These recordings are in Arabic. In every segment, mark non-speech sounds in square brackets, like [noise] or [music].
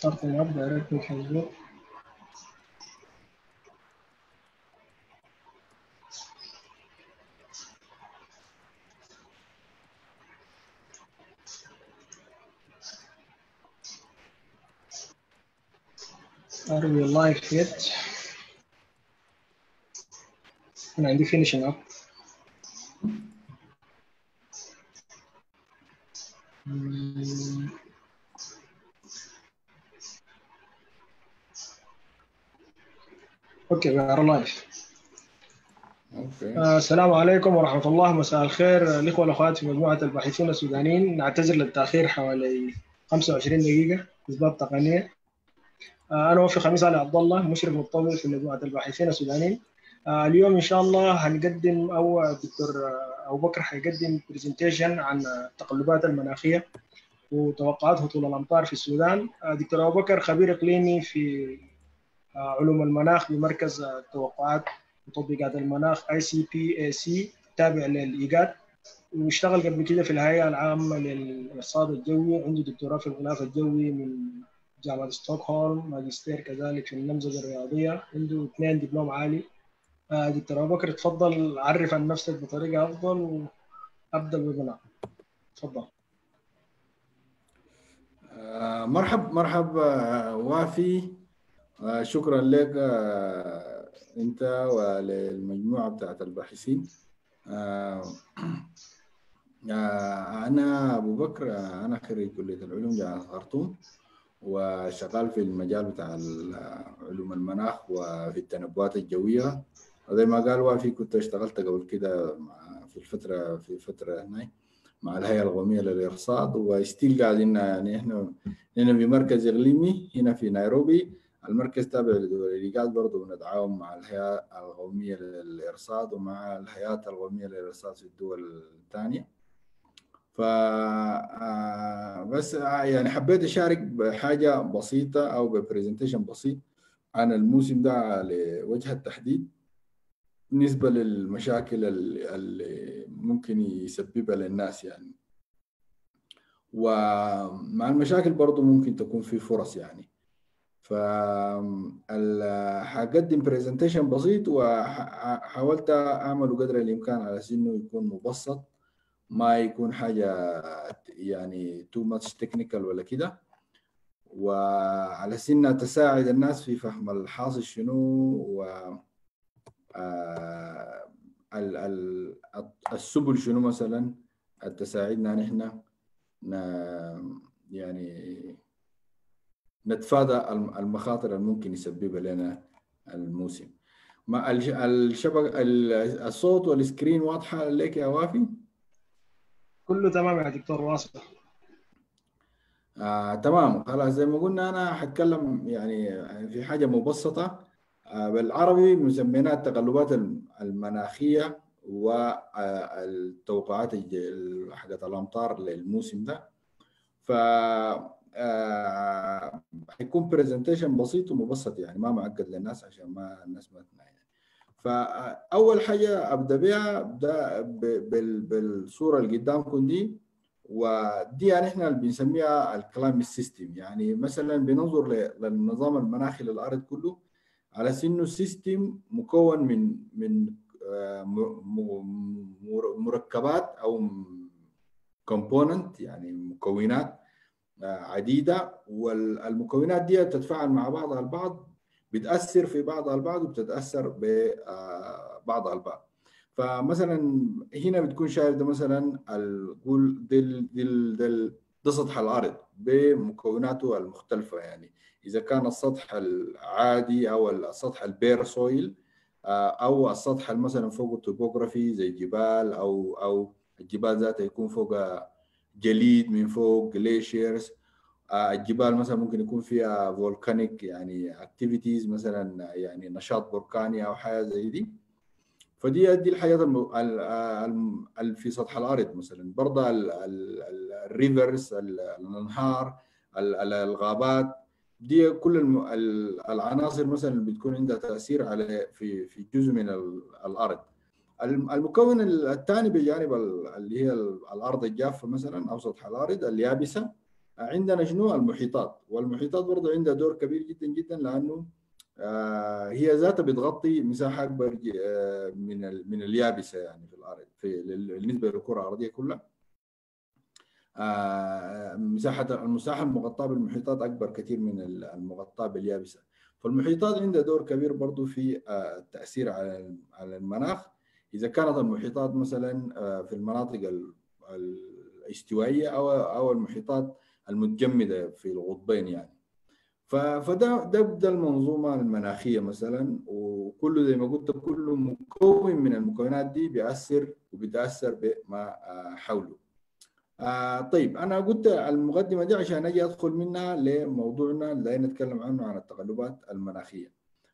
something up there that we can do. Are we live yet? And I'm finishing up. Live. okay آه، السلام عليكم ورحمة الله. مساء الخير. الإخوة والأخوات في مجموعة الباحثين السودانيين نعتذر للتأخير حوالي 25 دقيقة لأسباب تقنية. آه، أنا وافي خميس علي عبد الله مشرف متطوع في مجموعة الباحثين السودانيين. آه، اليوم إن شاء الله هنقدم أو دكتور أبو بكر هيقدم presentation عن التقلبات المناخية وتوقعات هطول الأمطار في السودان. دكتور أبو بكر خبير إقليمي في علوم المناخ بمركز آه، التوقعات وتطبيقات المناخ اي سي بي اي سي تابع للإيقاد واشتغل قبل كده في الهيئة العامة للارصاد الجوي عنده دكتوراه في الغلاف الجوي من جامعة ستوكهولم ماجستير كذلك في النمذجة الرياضية عنده اثنين دبلوم عالي. آه، دكتور ابو بكر تفضل عرف عن نفسك بطريقة أفضل وأبدأ ال webinar تفضل آه، مرحب مرحب آه، وافي. شكرا لك آه، أنت وللمجموعة بتاعت الباحثين. آه، آه، أنا أبو بكر أنا خريج كلية العلوم جامعة الخرطوم وشغال في المجال بتاع علوم المناخ وفي التنبؤات الجوية. وزي ما قال وافي كنت اشتغلت قبل كده في الفترة في فترة هنا مع الهيئة القومية للإرصاد. و still قاعدين يعني إحنا هنا مركز إقليمي هنا في نيروبي. المركز تابع لدول برضه بنتعاون مع الهيئة القومية للإرصاد ومع الهيئات القومية للإرصاد في الدول الثانية. ف آه، بس آه، يعني حبيت أشارك بحاجة بسيطة أو ب presentation بسيط عن الموسم ده بوجه التحديد بالنسبة للمشاكل ال- اللي ممكن يسببها للناس يعني. ومع المشاكل برضو ممكن تكون في فرص يعني. ف هقدم presentation بسيط وحاولت أعمله قدر الإمكان على إنه يكون مبسط ما يكون حاجة يعني too much technical ولا كده. وعلى إنها تساعد الناس في فهم الحاصل شنو و آه، ال- ال- السبل شنو مثلا تساعدنا نحن يعني نتفادى الم- المخاطر اللي ممكن يسببها لنا الموسم. ما الش- الشبك ال- الصوت والسكرين واضحة لك يا وافي؟ كله تمام يا دكتور واصل. آه، تمام. خلاص زي ما قلنا أنا حتكلم يعني في حاجة مبسطة. آه، بالعربي مسميناها التقلبات الم- المناخية والتوقعات الج- حقت الأمطار للموسم ده. ف آه، حيكون presentation بسيط ومبسط يعني ما معقد للناس عشان ما الناس ما تنام يعني. فأول حاجة أبدأ بها أبدأ ب- بال- بالصورة اللي قدامكم دي ودي يعني إحنا اللي بنسميها ال climate system يعني مثلا بننظر للنظام المناخي للأرض كله على إنه system مكون من من آه، مركبات أو component يعني مكونات آه، عديدة والمكونات دي تتفاعل مع بعضها البعض بتأثر في بعضها البعض وبتتأثر ببعضها البعض. فمثلا هنا بتكون شايف ده مثلا ال- قول دل دل دل ده سطح الأرض بمكوناته المختلفة يعني. إذا كان السطح العادي أو السطح ال bare soil آه، أو السطح مثلا فوق topography زي جبال أو أو الجبال ذاتها يكون فوق جليد من فوق glaciers الجبال مثلا ممكن يكون فيها volcanic يعني activities مثلا يعني نشاط بركاني أو حاجة زي دي. فدي دي الحاجات الم... ال... ال... ال... في سطح الأرض مثلا. برضه الريفرز الأنهار ال... ال- الغابات. دي كل العناصر مثلا بتكون عندها تأثير على في في جزء من ال... الأرض. المكون الثاني بجانب ال- اللي هي ال- الأرض الجافة مثلا أو سطح الأرض اليابسة. عندنا شنو؟ المحيطات. والمحيطات برضه عندها دور كبير جدا جدا لأنه هي ذاتها بتغطي مساحة أكبر من من اليابسة يعني في الأرض في بالنسبة للكرة الأرضية كلها. مساحة المساحة المغطاة بالمحيطات أكبر كثير من المغطاة باليابسة. فالمحيطات عندها دور كبير برضه في التأثير على على المناخ. إذا كانت المحيطات مثلا في المناطق الاستوائية أو أو المحيطات المتجمدة في القطبين يعني فده ده ده المنظومة المناخية مثلا وكله زي ما قلت كله مكون من المكونات دي بيأثر وبيتأثر بما حوله. آه طيب أنا قلت المقدمة دي عشان أجي أدخل منها لموضوعنا اللي نتكلم عنه عن التقلبات المناخية.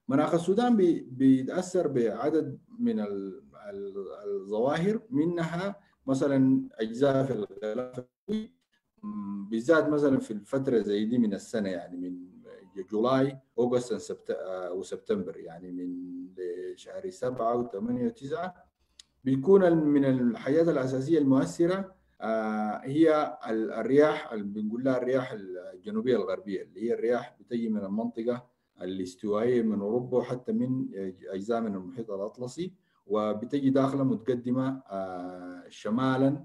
مناخ السودان بي بيتأثر بعدد من الظواهر منها مثلا أجزاء في الغلاف بالذات مثلا في الفترة زي دي من السنة يعني من جولاي أوغست وسبتمبر يعني من شهر سبعة وثمانية وتسعة. بيكون من الحاجات الأساسية المؤثرة هي الرياح اللي بنقول لها الرياح الجنوبية الغربية اللي هي الرياح بتجي من المنطقة الاستوائية من أوروبا وحتى من أجزاء من المحيط الأطلسي. وبتجي داخلة متقدمة شمالا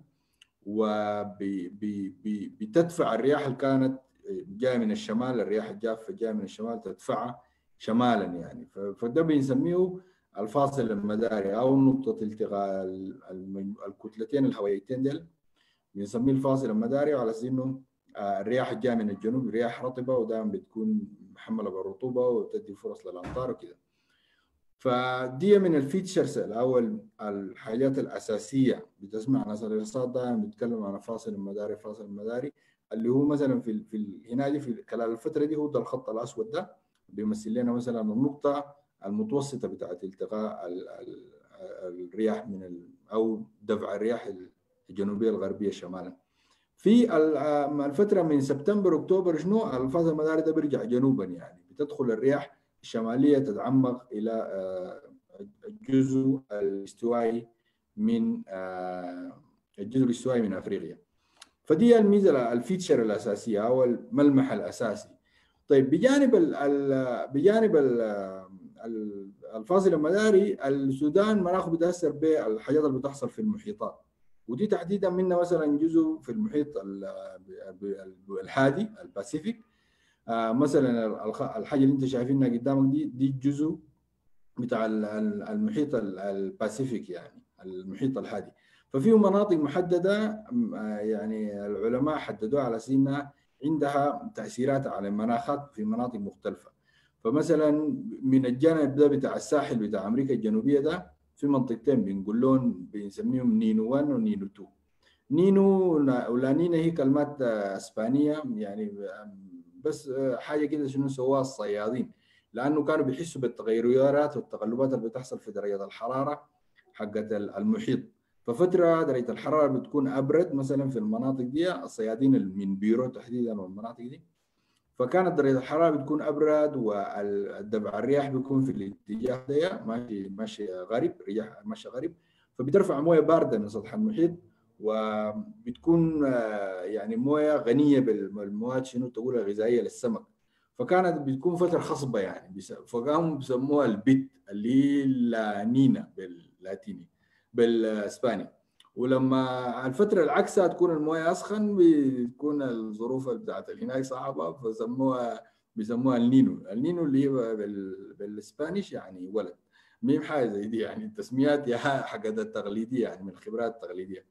وبتدفع الرياح اللي كانت جاية من الشمال الرياح الجافه جاية من الشمال تدفعها شمالا يعني. فده بنسميه الفاصل المداري أو نقطة التقاء الكتلتين الهوائيتين ديل. بنسميه الفاصل المداري على أساس إنه الرياح الجاية من الجنوب رياح رطبة ودائما بتكون محملة بالرطوبة وتدي فرص للأمطار وكده. فدي من الفيتشرز أو الحاجات الأساسية. بتسمع ناس الارصاد دائما بيتكلموا عن فاصل المداري فاصل المداري. اللي هو مثلا في في هنا دي في خلال الفترة دي هو ده الخط الأسود ده. بيمثل لنا مثلا النقطة المتوسطة بتاعت التقاء ال ال الرياح من أو دفع الرياح الجنوبية الغربية شمالا. في الفترة من سبتمبر أكتوبر شنو؟ الفاصل المداري ده بيرجع جنوبا يعني. بتدخل الرياح الشمالية تتعمق إلى الجزء الاستوائي من الجزء الاستوائي من أفريقيا. فدي الميزة ال feature الأساسية أو الملمح الأساسي. طيب بجانب ال ال بجانب ال الفاصل المداري السودان مناخه بيتاثر بالحاجات اللي بتحصل في المحيطات. ودي تحديدا منها مثلا جزء في المحيط الهادي ال Pacific. آه مثلا الحاجة اللي انت شايفينها قدامك دي دي الجزء بتاع المحيط الباسيفيك يعني المحيط الهادي ففيه مناطق محددة يعني العلماء حددوها على إنها عندها تأثيرات على المناخات في مناطق مختلفة. فمثلا من الجانب ده بتاع الساحل بتاع أمريكا الجنوبية ده في منطقتين بنقول لهم بنسميهم نينو 1 ونينو 2 نينو ولا نينا هي كلمات إسبانية يعني بس حاجة كده شنو سواها الصيادين. لأنه كانوا بيحسوا بالتغيرات والتقلبات اللي بتحصل في درجة الحرارة حقت المحيط. ففترة درجة الحرارة بتكون أبرد مثلا في المناطق دي الصيادين من بيرو تحديدا والمناطق دي. فكانت درجة الحرارة بتكون أبرد والدفع الرياح بيكون في الاتجاه ده ماشي ماشي غريب رياح ماشي غريب. فبترفع موية باردة من سطح المحيط. وبتكون يعني موية غنية بالمواد شنو تقولها غذائيه للسمك. فكانت بتكون فترة خصبة يعني فقاموا بسموها البيت اللي هي لانينا باللاتيني بالإسباني. ولما الفترة العكسها تكون الموية أسخن بتكون الظروف بتاعت هناك صعبة فسموها بيسموها النينو. النينو اللي هي بالإسبانيش يعني ولد. ميم حاجة زي دي يعني التسميات يا حقت التقليديه يعني من الخبرات التقليدية.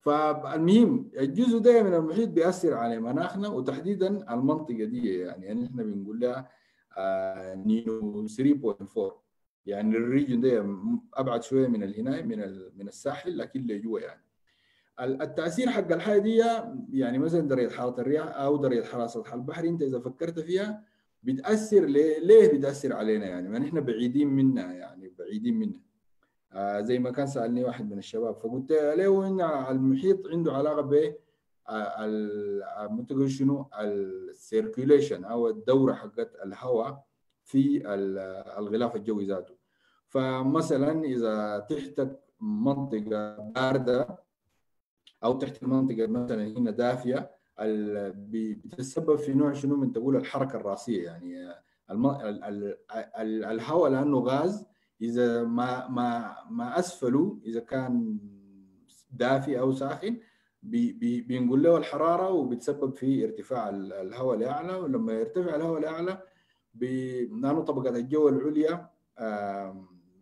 فالمهم الجزء ده من المحيط بيأثر على مناخنا وتحديدا المنطقة دي يعني, يعني إحنا بنقول لها آه نينو 3.4 يعني الريجن ده أبعد شوية من الهناي من من الساحل لكن لجوا يعني. التأثير حق الحاجة دي يعني مثلا درجة حرارة الرياح أو درجة حرارة سطح البحر أنت إذا فكرت فيها بتأثر ليه, ليه بتأثر علينا يعني؟ ما نحن بعيدين منها يعني بعيدين منها. آه زي ما كان سألني واحد من الشباب فقلت له إن المحيط عنده علاقة ب منتج شنو السيركيوليشن أو الدورة حقت الهواء في الغلاف الجوي ذاته فمثلا إذا تحتك منطقة باردة أو تحت منطقة مثلا هنا دافية بتتسبب في نوع شنو من تقول الحركة الرأسية يعني. الهواء لأنه غاز إذا ما ما ما اسفله إذا كان دافي أو ساخن بي بي بينقل له الحرارة وبتسبب في ارتفاع الهواء لاعلى ولما يرتفع الهواء لاعلى لأنه طبقة الجو العليا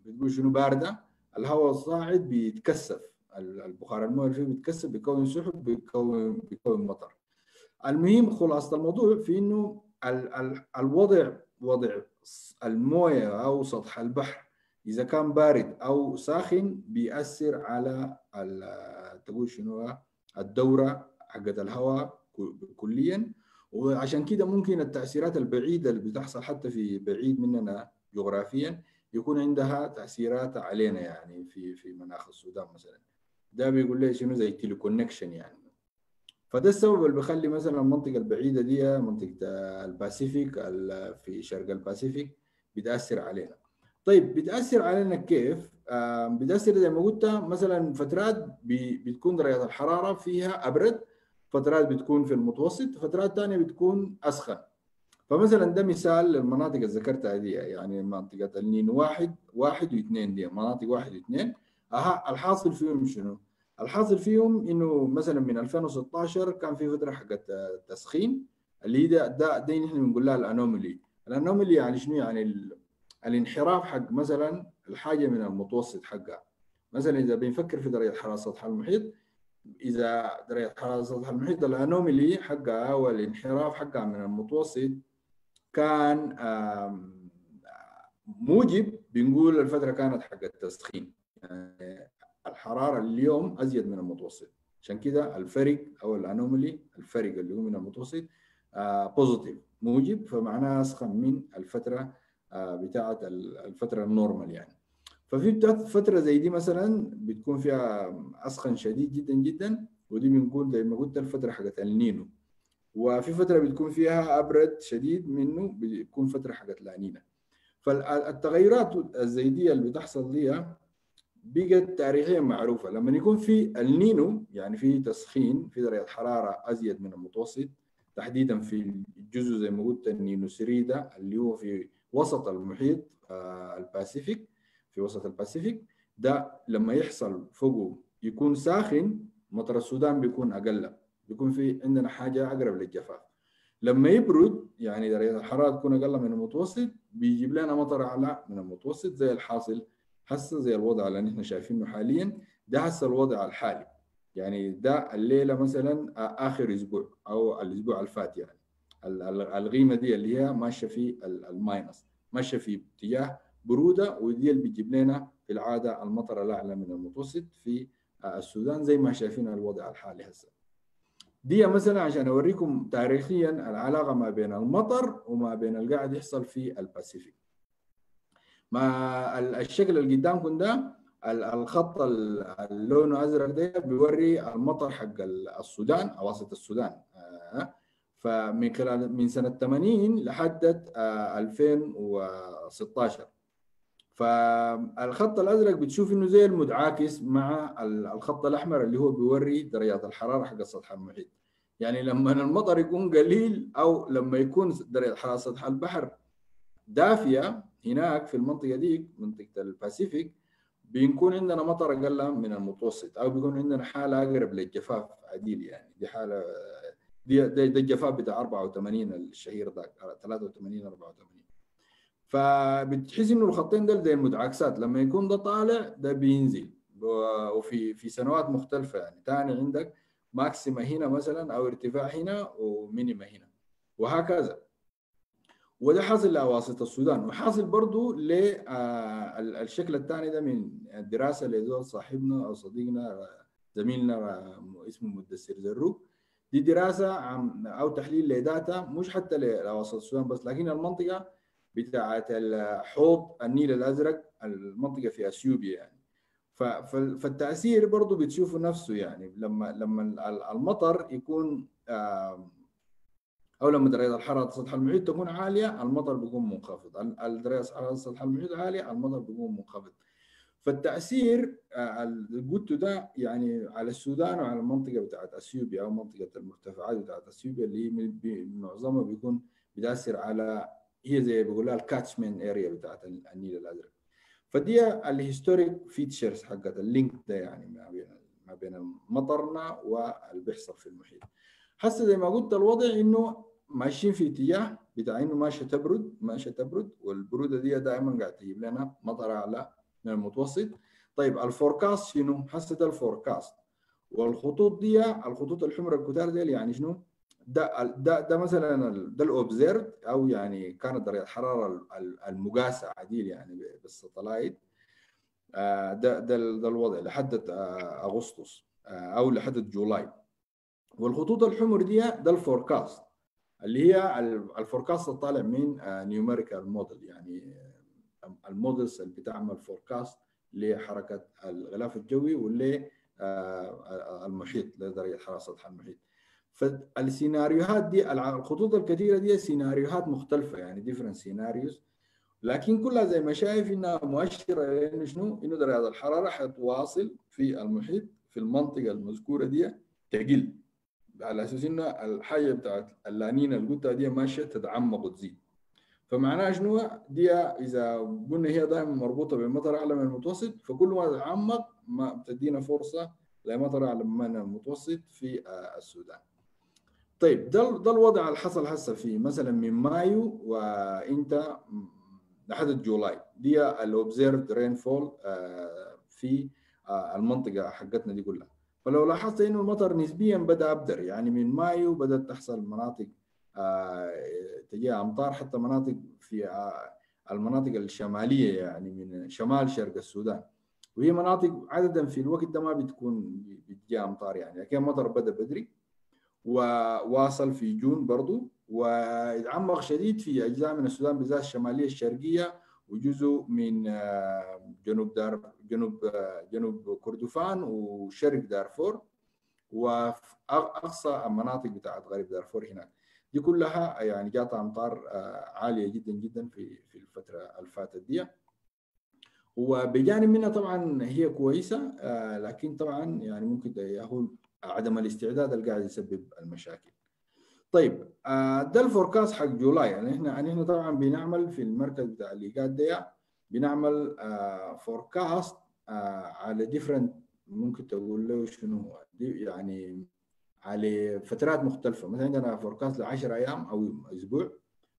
بتقول شنو؟ باردة. الهواء الصاعد بيتكثف. البخار اللي فيه بيتكثف بيكون سحب بيكون بيكون مطر. المهم خلاصة الموضوع في إنه ال ال الوضع وضع الموية أو سطح البحر إذا كان بارد أو ساخن بيأثر على تقول شنو الدورة حقت الهواء كليا. وعشان كده ممكن التأثيرات البعيدة اللي بتحصل حتى في بعيد مننا جغرافيا يكون عندها تأثيرات علينا يعني في في مناخ السودان مثلا. ده بيقول لي شنو زي تيليكونكشن يعني. فده السبب اللي بيخلي مثلا المنطقة البعيدة دي منطقة ال Pacific في شرق ال Pacific بتأثر علينا. طيب بتأثر علينا كيف؟ بتأثر زي ما قلت مثلا فترات بتكون درجه الحرارة فيها أبرد فترات بتكون في المتوسط فترات ثانية بتكون أسخن. فمثلا ده مثال للمناطق اللي ذكرتها دي يعني منطقة النينو واحد واحد واثنين دي مناطق واحد واثنين. أها الحاصل فيهم شنو؟ الحاصل فيهم إنه مثلا من 2016 كان في فترة حقت تسخين. اللي ده ده, ده نحن بنقول لها الأنوميلي. الأنوميلي يعني شنو؟ يعني. الانحراف حق مثلا الحاجة من المتوسط حقها. مثلا إذا بنفكر في درجة حرارة سطح المحيط إذا درجة حرارة سطح المحيط الأنوميلي حقها والانحراف حقها من المتوسط كان موجب بنقول الفترة كانت حق التسخين. يعني الحرارة اليوم أزيد من المتوسط. عشان كده الفرق أو ال anomaly الفرق اللي هو من المتوسط positive موجب فمعناها أسخن من الفترة بتاعة الفترة ال normal يعني. ففي فترة زي دي مثلا بتكون فيها أسخن شديد جدا جدا ودي بنقول زي ما قلت الفترة حقت النينو وفي فترة بتكون فيها أبرد شديد منه بتكون فترة حقت لانينا فالتغيرات الزي دي اللي بتحصل دي بقت تاريخيا معروفة. لما يكون في النينو يعني في تسخين في درجة حرارة أزيد من المتوسط تحديدا في الجزء زي ما قلت النينو three ده اللي هو في وسط المحيط ال Pacific في وسط ال Pacific. ده لما يحصل فوقه يكون ساخن مطر السودان بيكون أقل بيكون في عندنا حاجة أقرب للجفاف. لما يبرد يعني درجه الحرارة تكون أقل من المتوسط بيجيب لنا مطر أعلى من المتوسط زي الحاصل هسه زي الوضع اللي نحن شايفينه حاليا. ده هسه الوضع الحالي. يعني ده الليلة مثلا آخر أسبوع أو الأسبوع الفات يعني. الغيمة دي اللي هي ماشية في ال minus ماشية في اتجاه برودة ودي اللي بتجيب لنا في العادة المطر الأعلى من المتوسط في السودان زي ما شايفين الوضع الحالي هسه. دي مثلا عشان أوريكم تاريخيا العلاقة ما بين المطر وما بين اللي قاعد يحصل في ال Pacific. ما الشكل اللي قدامكم ده الخط اللونه أزرق ده بيوري المطر حق السودان أواسط السودان. فمن خلال من سنة 80 لحد 2016 فالخط الأزرق بتشوف إنه زي المتعاكس مع الخط الأحمر اللي هو بيوري درجات الحرارة حق سطح المحيط. يعني لما المطر يكون قليل أو لما يكون درجه حرارة سطح البحر دافية هناك في المنطقة دي منطقة الباسيفيك بيكون عندنا مطر أقل من المتوسط أو بيكون عندنا حالة أقرب للجفاف عديل يعني. دي حالة دي ده, الجفاف بتاع 84 الشهير ذاك 83 84 فبتحس إنه الخطين دول زي المتعاكسات لما يكون ده طالع ده بينزل. وفي في سنوات مختلفة يعني. ثاني عندك maxima هنا مثلا أو ارتفاع هنا و minima هنا وهكذا. وده حاصل لأواسط السودان. وحاصل برضه للشكل الثاني ده من الدراسة لزول صاحبنا أو صديقنا زميلنا اسمه مدثر زروق. دي دراسة أو تحليل لداتا مش حتى لاواسط السودان بس لكن المنطقة بتاعت حوض النيل الأزرق المنطقة في أثيوبيا يعني. فالتأثير برضه بتشوفه نفسه يعني. لما لما المطر يكون أو لما درجه الحرارة سطح المحيط تكون عالية المطر بيكون منخفض. درجه حراره سطح المحيط عالية المطر بيكون منخفض. فالتأثير اللي قلته ده يعني على السودان وعلى المنطقة بتاعت أثيوبيا أو منطقة المرتفعات بتاعت أثيوبيا اللي هي معظمها بيكون بتأثر على هي زي بيقولها ال catchment area بتاعت النيل الأزرق. فدي ال historic features حقت ال link ده يعني ما بين ما بين مطرنا واللي بيحصل في المحيط. هسه زي ما قلت الوضع إنه ماشيين في اتجاه بتاع إنه ماشية تبرد ماشية تبرد والبرودة دي دائما قاعد تجيب لنا مطر أعلى من المتوسط طيب ال forecast شنو؟ ده ال forecast والخطوط دي الخطوط الحمراء الكتار دي يعني شنو؟ ده ده ده مثلا ده ال observed أو يعني كانت درجة الحراره المقاسه عديل يعني بال satellite ده ده ده الوضع لحد أغسطس أو لحد July والخطوط الحمر دي ده ال forecast اللي هي ال forecast الطالع من numerical model يعني ال models اللي بتعمل forecast لحركة الغلاف الجوي واللي المحيط لدرجه حراره سطح المحيط. فالسيناريوهات دي الخطوط الكثيرة دي سيناريوهات مختلفة يعني different scenarios لكن كلها زي ما شايف إنها مؤشرة لأنه شنو؟ إنه درجة الحرارة حتواصل في المحيط في المنطقة المذكورة دي تقل. على أساس إنه الحاجة بتاعت اللانينا اللي قلتها دي ماشية تتعمق وتزيد. فمعناها شنو؟ دي إذا قلنا هي دائما مربوطة بمطر أعلى من المتوسط فكل ما تتعمق ما بتدينا فرصة لمطر أعلى من المتوسط في السودان. طيب ده ده الوضع اللي حصل هسه في مثلا من مايو وإنت لحد July دي ال observed rainfall في المنطقة حقتنا دي كلها فلو لاحظت إنه المطر نسبيا بدأ أبدر يعني من مايو بدأت تحصل مناطق تجيها أمطار حتى مناطق في المناطق الشمالية يعني من شمال شرق السودان. وهي مناطق عادة في الوقت ده ما بتكون بتجيها أمطار يعني لكن المطر بدأ بدري. وواصل في جون برضو. ويتعمق شديد في أجزاء من السودان بالذات الشمالية الشرقية وجزء من جنوب دار جنوب جنوب كردفان وشرق دارفور. واقصى المناطق بتاعت غرب دارفور هناك. دي كلها يعني جات أمطار عالية جدا جدا في في الفترة اللي فاتت دي. وبجانب منها طبعا هي كويسة لكن طبعا يعني ممكن هو عدم الاستعداد اللي قاعد يسبب المشاكل. طيب ده ال forecast حق July. يعني إحنا يعني إحنا طبعا بنعمل في المركز بتاع الإيقاد ده بنعمل forecast على different ممكن تقول له شنو هو؟ يعني على فترات مختلفة. مثلا عندنا forecast ل 10 أيام أو أسبوع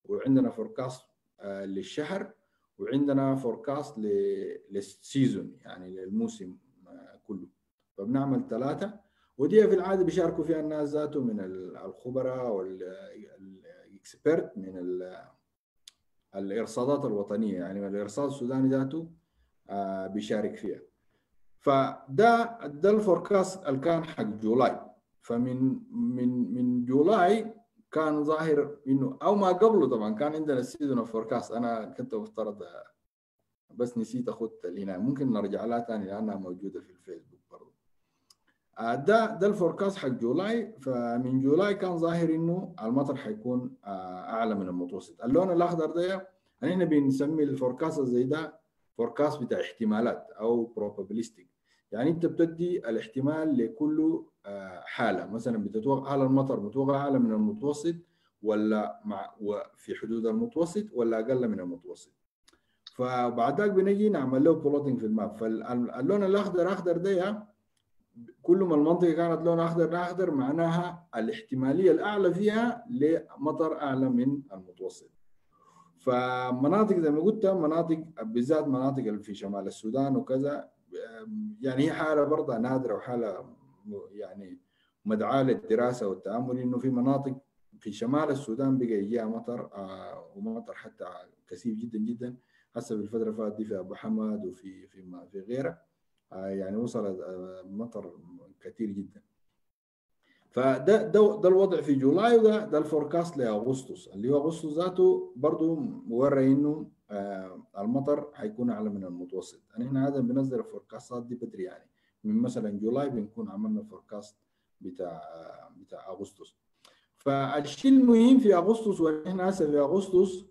وعندنا forecast للشهر وعندنا forecast لل season يعني للموسم كله. فبنعمل ثلاثة. ودي في العادة بيشاركوا فيها الناس ذاته من الخبراء وال expert من الإرصادات الوطنية. يعني الإرصاد السوداني ذاته بيشارك فيها. فده ده ال forecast اللي كان حق July. فمن من من July كان ظاهر إنه أو ما قبله طبعا كان عندنا ال season forecast أنا كنت مفترض بس نسيت أخذت هنا ممكن نرجع لها ثاني لأنها موجودة في الفيسبوك برضه ده ده ال forecast حق July. فمن July كان ظاهر إنه المطر حيكون أعلى من المتوسط. اللون الأخضر ده إحنا بنسمي ال forecast زي ده forecast بتاع احتمالات أو probabilistic يعني انت بتدي الاحتمال لكل حالة. مثلا بتتوقع هل المطر متوقع أعلى من المتوسط ولا مع في حدود المتوسط ولا أقل من المتوسط. فبعد بنجي نعمل له plotting في ال map. فاللون الأخضر أخضر ده كل ما المنطقة كانت لون أخضر أخضر معناها الاحتمالية الأعلى فيها لمطر أعلى من المتوسط. فمناطق زي ما قلت مناطق بالذات مناطق في شمال السودان وكذا يعني هي حالة برضه نادرة وحالة يعني مدعاة للدراسة والتأمل إنه في مناطق في شمال السودان بقى يجيها مطر آه ومطر حتى كثيف جدا جدا. هسه في الفترة اللي فاتت دي في أبو حمد وفي في في غيره آه يعني وصل آه مطر كثير جدا. فده ده, ده الوضع في July وده ده ال forecast لأغسطس. اللي هو أغسطس ذاته برضه موري إنه المطر حيكون أعلى من المتوسط. يعني إحنا عاده بننزل ال forecastات دي بدري يعني. من مثلا July بنكون عملنا forecast بتاع آه بتاع أغسطس. فالشيء المهم في أغسطس ونحن هسه في أغسطس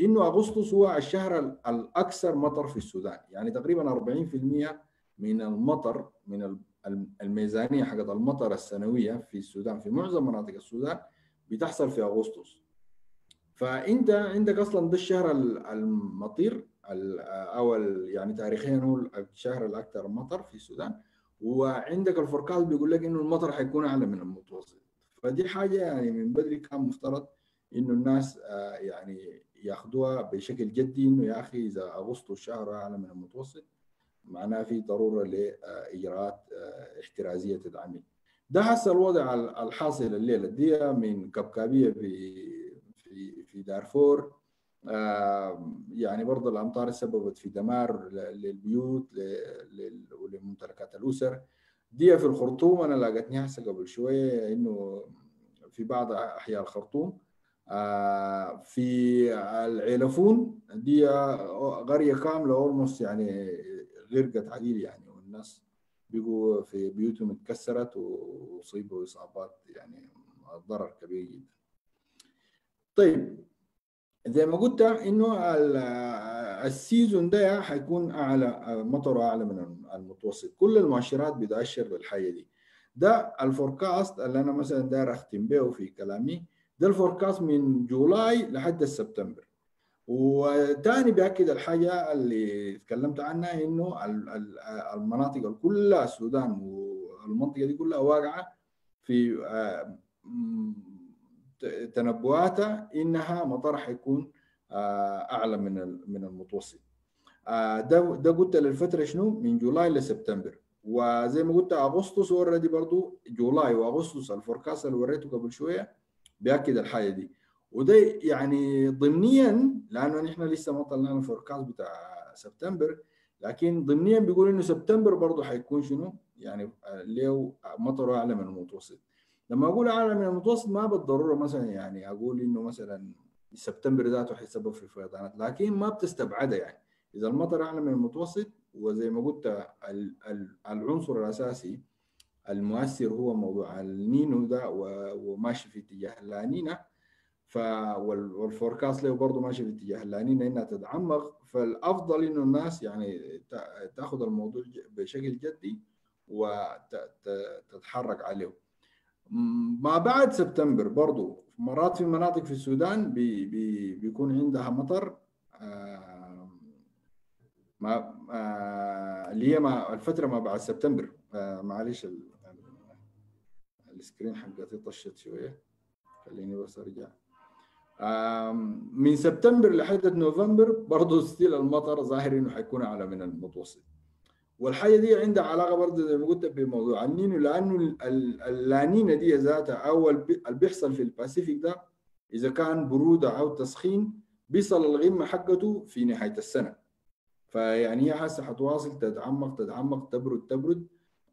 إنه أغسطس هو الشهر الأكثر مطر في السودان. يعني تقريبا 40% من المطر من الميزانية حقت المطر السنوية في السودان في معظم مناطق السودان بتحصل في أغسطس. فانت عندك أصلا ده الشهر المطير أو يعني تاريخيا هو الشهر الأكثر مطر في السودان. وعندك الفوركاست بيقول لك إنه المطر حيكون أعلى من المتوسط. فدي حاجة يعني من بدري كان مفترض إنه الناس يعني ياخذوها بشكل جدي إنه يا أخي إذا أغسطس الشهر أعلى من المتوسط معناه في ضرورة لإجراءات احترازية تدعمه ده هسه الوضع الحاصل الليلة. دي من كبكابيه في دارفور. يعني برضه الأمطار سببت في دمار للبيوت ولممتلكات الأسر. دي في الخرطوم أنا لاقتني هسه قبل شوية إنه في بعض أحياء الخرطوم. في العيلفون دي قرية كاملة اولموست يعني غرقت عديد يعني والناس بقوا في بيوتهم اتكسرت واصيبوا إصابات يعني ضرر كبير جدا. طيب زي ما قلت إنه ال season ده حيكون أعلى مطره أعلى من المتوسط. كل المؤشرات بتؤشر للحاجة دي. ده ال forecast اللي أنا مثلا داير أختم به في كلامي. ده ال forecast من July لحد سبتمبر وتاني بيأكد الحاجة اللي تكلمت عنها إنه المناطق كلها السودان والمنطقة دي كلها واقعة في تنبؤاتها إنها مطر حيكون أعلى من من المتوسط ده ده قلت للفترة شنو من July لسبتمبر وزي ما قلت أغسطس already برضو July وأغسطس ال forecast اللي وريته قبل شوية بيأكد الحاجة دي وده يعني ضمنيا لأنه نحن لسه ما طلعنا ال forecast بتاع سبتمبر لكن ضمنيا بيقول إنه سبتمبر برضه حيكون شنو؟ يعني له مطره أعلى من المتوسط. لما أقول اعلى من المتوسط ما بالضرورة مثلا يعني أقول إنه مثلا سبتمبر ذاته حيسبب في فيضانات لكن ما بتستبعدها يعني. إذا المطر اعلى من المتوسط وزي ما قلت العنصر الأساسي المؤثر هو موضوع النينو ده وماشي في اتجاه اللانينا ف والفوركاست له برضه ماشي في اتجاه اللانينا إنها تتعمق. فالأفضل إنه الناس يعني تأخذ الموضوع بشكل جدي وتتحرك عليه. ما بعد سبتمبر برضو مرات في مناطق في السودان بي بي بيكون عندها مطر آه ما آه اللي هي ما الفترة ما بعد سبتمبر. آه معلش ال screen حقتي طشت شوية. خليني بس أرجع. من سبتمبر لحد نوفمبر برضه still المطر ظاهر إنه حيكون أعلى من المتوسط. والحاجة دي عندها علاقة برضه زي ما قلت بموضوع النينو لأنه اللانينا دي ذاتها أو اللي بيحصل في الباسيفيك ده إذا كان برودة أو تسخين بيصل القمة حقته في نهاية السنة. فيعني هي هسه حتواصل تتعمق تتعمق تبرد تبرد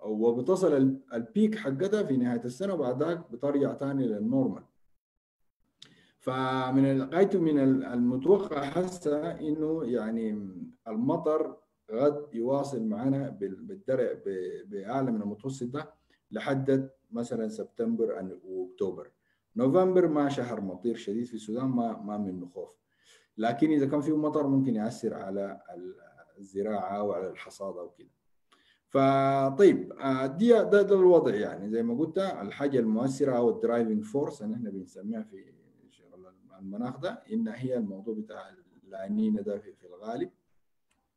وبتصل ال peak حقتها في نهاية السنة وبعد ذاك بترجع ثاني لل normal. فمن غايته من المتوقع هسه إنه يعني المطر قد يواصل معنا بالدرع بأعلى من المتوسط ده لحد مثلا سبتمبر وأكتوبر. نوفمبر ما شهر مطير شديد في السودان ما ما منه خوف لكن إذا كان فيه مطر ممكن يأثر على الزراعة وعلى الحصاد أو كده فطيب دي ده, ده الوضع يعني. زي ما قلت الحاجة المؤثرة أو ال driving force اللي إحنا بنسميها في المناخ ده إن هي الموضوع بتاع العنينه ده في, في الغالب.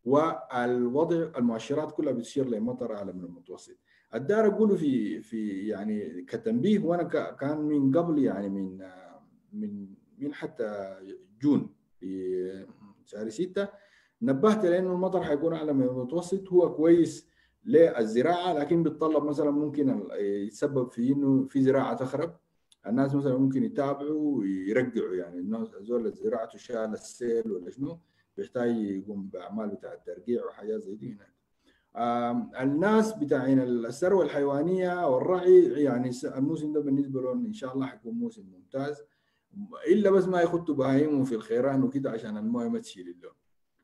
والوضع المؤشرات كلها بتشير لمطر اعلى من المتوسط. الدار أقوله في في يعني كتنبيه وأنا كان من قبل يعني من من من حتى جون في شهر ستة نبهت لأنه المطر حيكون أعلى من المتوسط هو كويس للزراعة لكن بيتطلب مثلا ممكن يتسبب في إنه في زراعة تخرب. الناس مثلا ممكن يتابعوا ويرجعوا يعني الناس زول زراعته شال السيل ولا شنو. بيحتاج يقوم باعمال بتاع الترقيع وحاجات زي دي هناك. الناس بتاعين الثروة الحيوانية والرعي يعني الموسم ده بالنسبة لهم إن شاء الله حيكون موسم ممتاز. إلا بس ما يخطوا بهايمهم في الخيران وكده عشان الموية ما تشيل لهم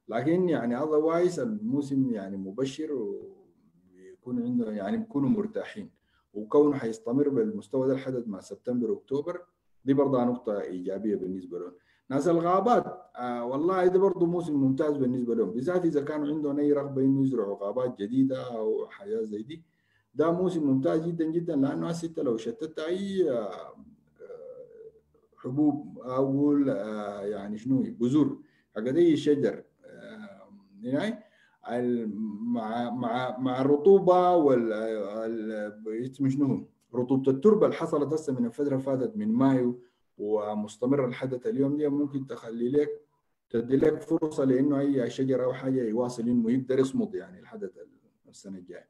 لكن يعني otherwise الموسم يعني مبشر ويكون عنده يعني بيكونوا مرتاحين. وكونه حيستمر بالمستوى ده لحد ما سبتمبر واكتوبر دي برضه نقطة إيجابية بالنسبة لهم. ناس الغابات آه والله ده برضه موسم ممتاز بالنسبة لهم بالذات إذا كانوا عندهم أي رغبة إنه يزرعوا غابات جديدة أو حياة زي دي. ده موسم ممتاز جدا جدا لأنه هسه أنت لو شتت أي آه حبوب أقول آه يعني شنو بذور حق أي شجر يعني مع مع مع الرطوبة وال اسمه شنو رطوبة التربة اللي حصلت هسه من الفترة فاتت من مايو ومستمره لحد اليوم دي ممكن تخلي لك تدي لك فرصة لإنه أي شجرة أو حاجة يواصل إنه يقدر يصمد يعني لحد السنة الجاية.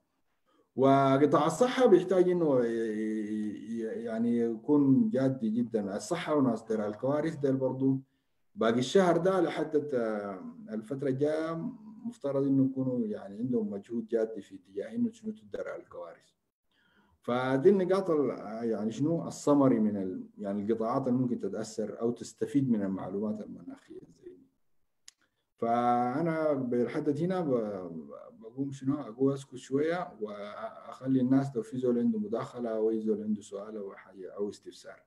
وقطاع الصحة بيحتاج إنه يعني يكون جادي جدا الصحة وناس الكوارث ده برضه باقي الشهر ده لحد الفترة الجاية مفترض إنه يكونوا يعني عندهم مجهود جادي في اتجاه إنه شنو تدرع الكوارث. فدي النقاط يعني شنو الصمري من ال... يعني القطاعات اللي ممكن تتأثر أو تستفيد من المعلومات المناخية زي دي. فأنا بالحدد هنا ب... بقوم شنو أقوم أسكت شوية وأخلي الناس لو في زول عنده مداخلة أو أي زول عنده سؤال أو حاجة أو استفسار.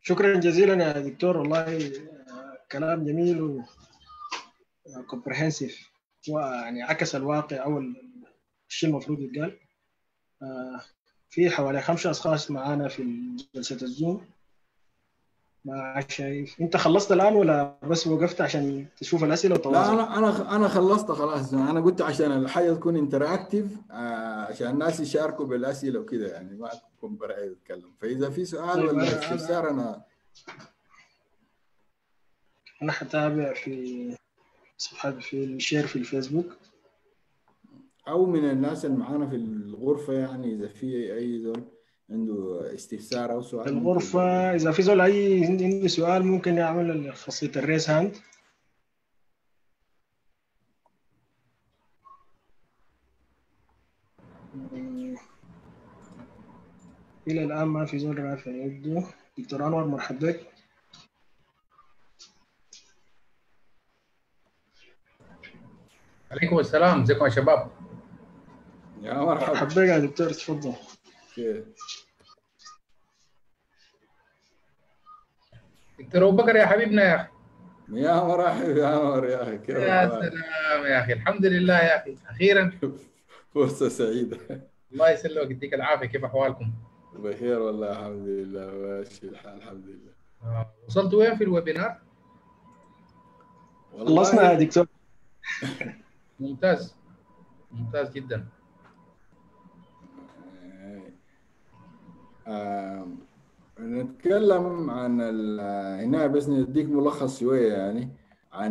شكرا جزيلا يا دكتور والله كلام جميل و ويعني عكس الواقع أو الشيء المفروض يتقال. في حوالي خمسة أشخاص معانا في جلسة الزوم. ما شايف. أنت خلصت الآن ولا بس وقفت عشان تشوف الأسئلة وتواصل لا أنا أنا أنا خلصت خلاص. أنا قلت عشان الحاجة تكون انتراكتيف عشان الناس يشاركوا بالأسئلة وكذا يعني ما تكون برأي يتكلم فإذا في سؤال ولا استفسار أنا أنا حتابع في صفحه في ال share في الفيسبوك. أو من الناس اللي معانا في الغرفة يعني إذا في أي زول عنده استفسار أو سؤال. الغرفة إذا في زول أي عنده سؤال ممكن يعمل خاصيه ال raise hand. إلى الآن ما في زول رافع يده. دكتور أنور مرحبا. بك عليكم السلام ازيكم يا شباب؟ يا مرحبا. مرحبا بك يا دكتور تفضل كيف؟ دكتور أبو بكر يا حبيبنا يا أخي. يا مرحبا يا عمر يا أخي كيف يا سلام يا أخي الحمد لله يا أخي. أخيرا؟ فرصة سعيدة. الله يسلمك يديك العافية. كيف أحوالكم؟ بخير والله الحمد لله. ماشي الحال الحمد لله. آه. وصلت وين في الويبينار؟ خلصنا يا دكتور. [laughs] ممتاز. ممتاز جدا. آه. نتكلم عن هنا بس نديك ملخص شوية يعني عن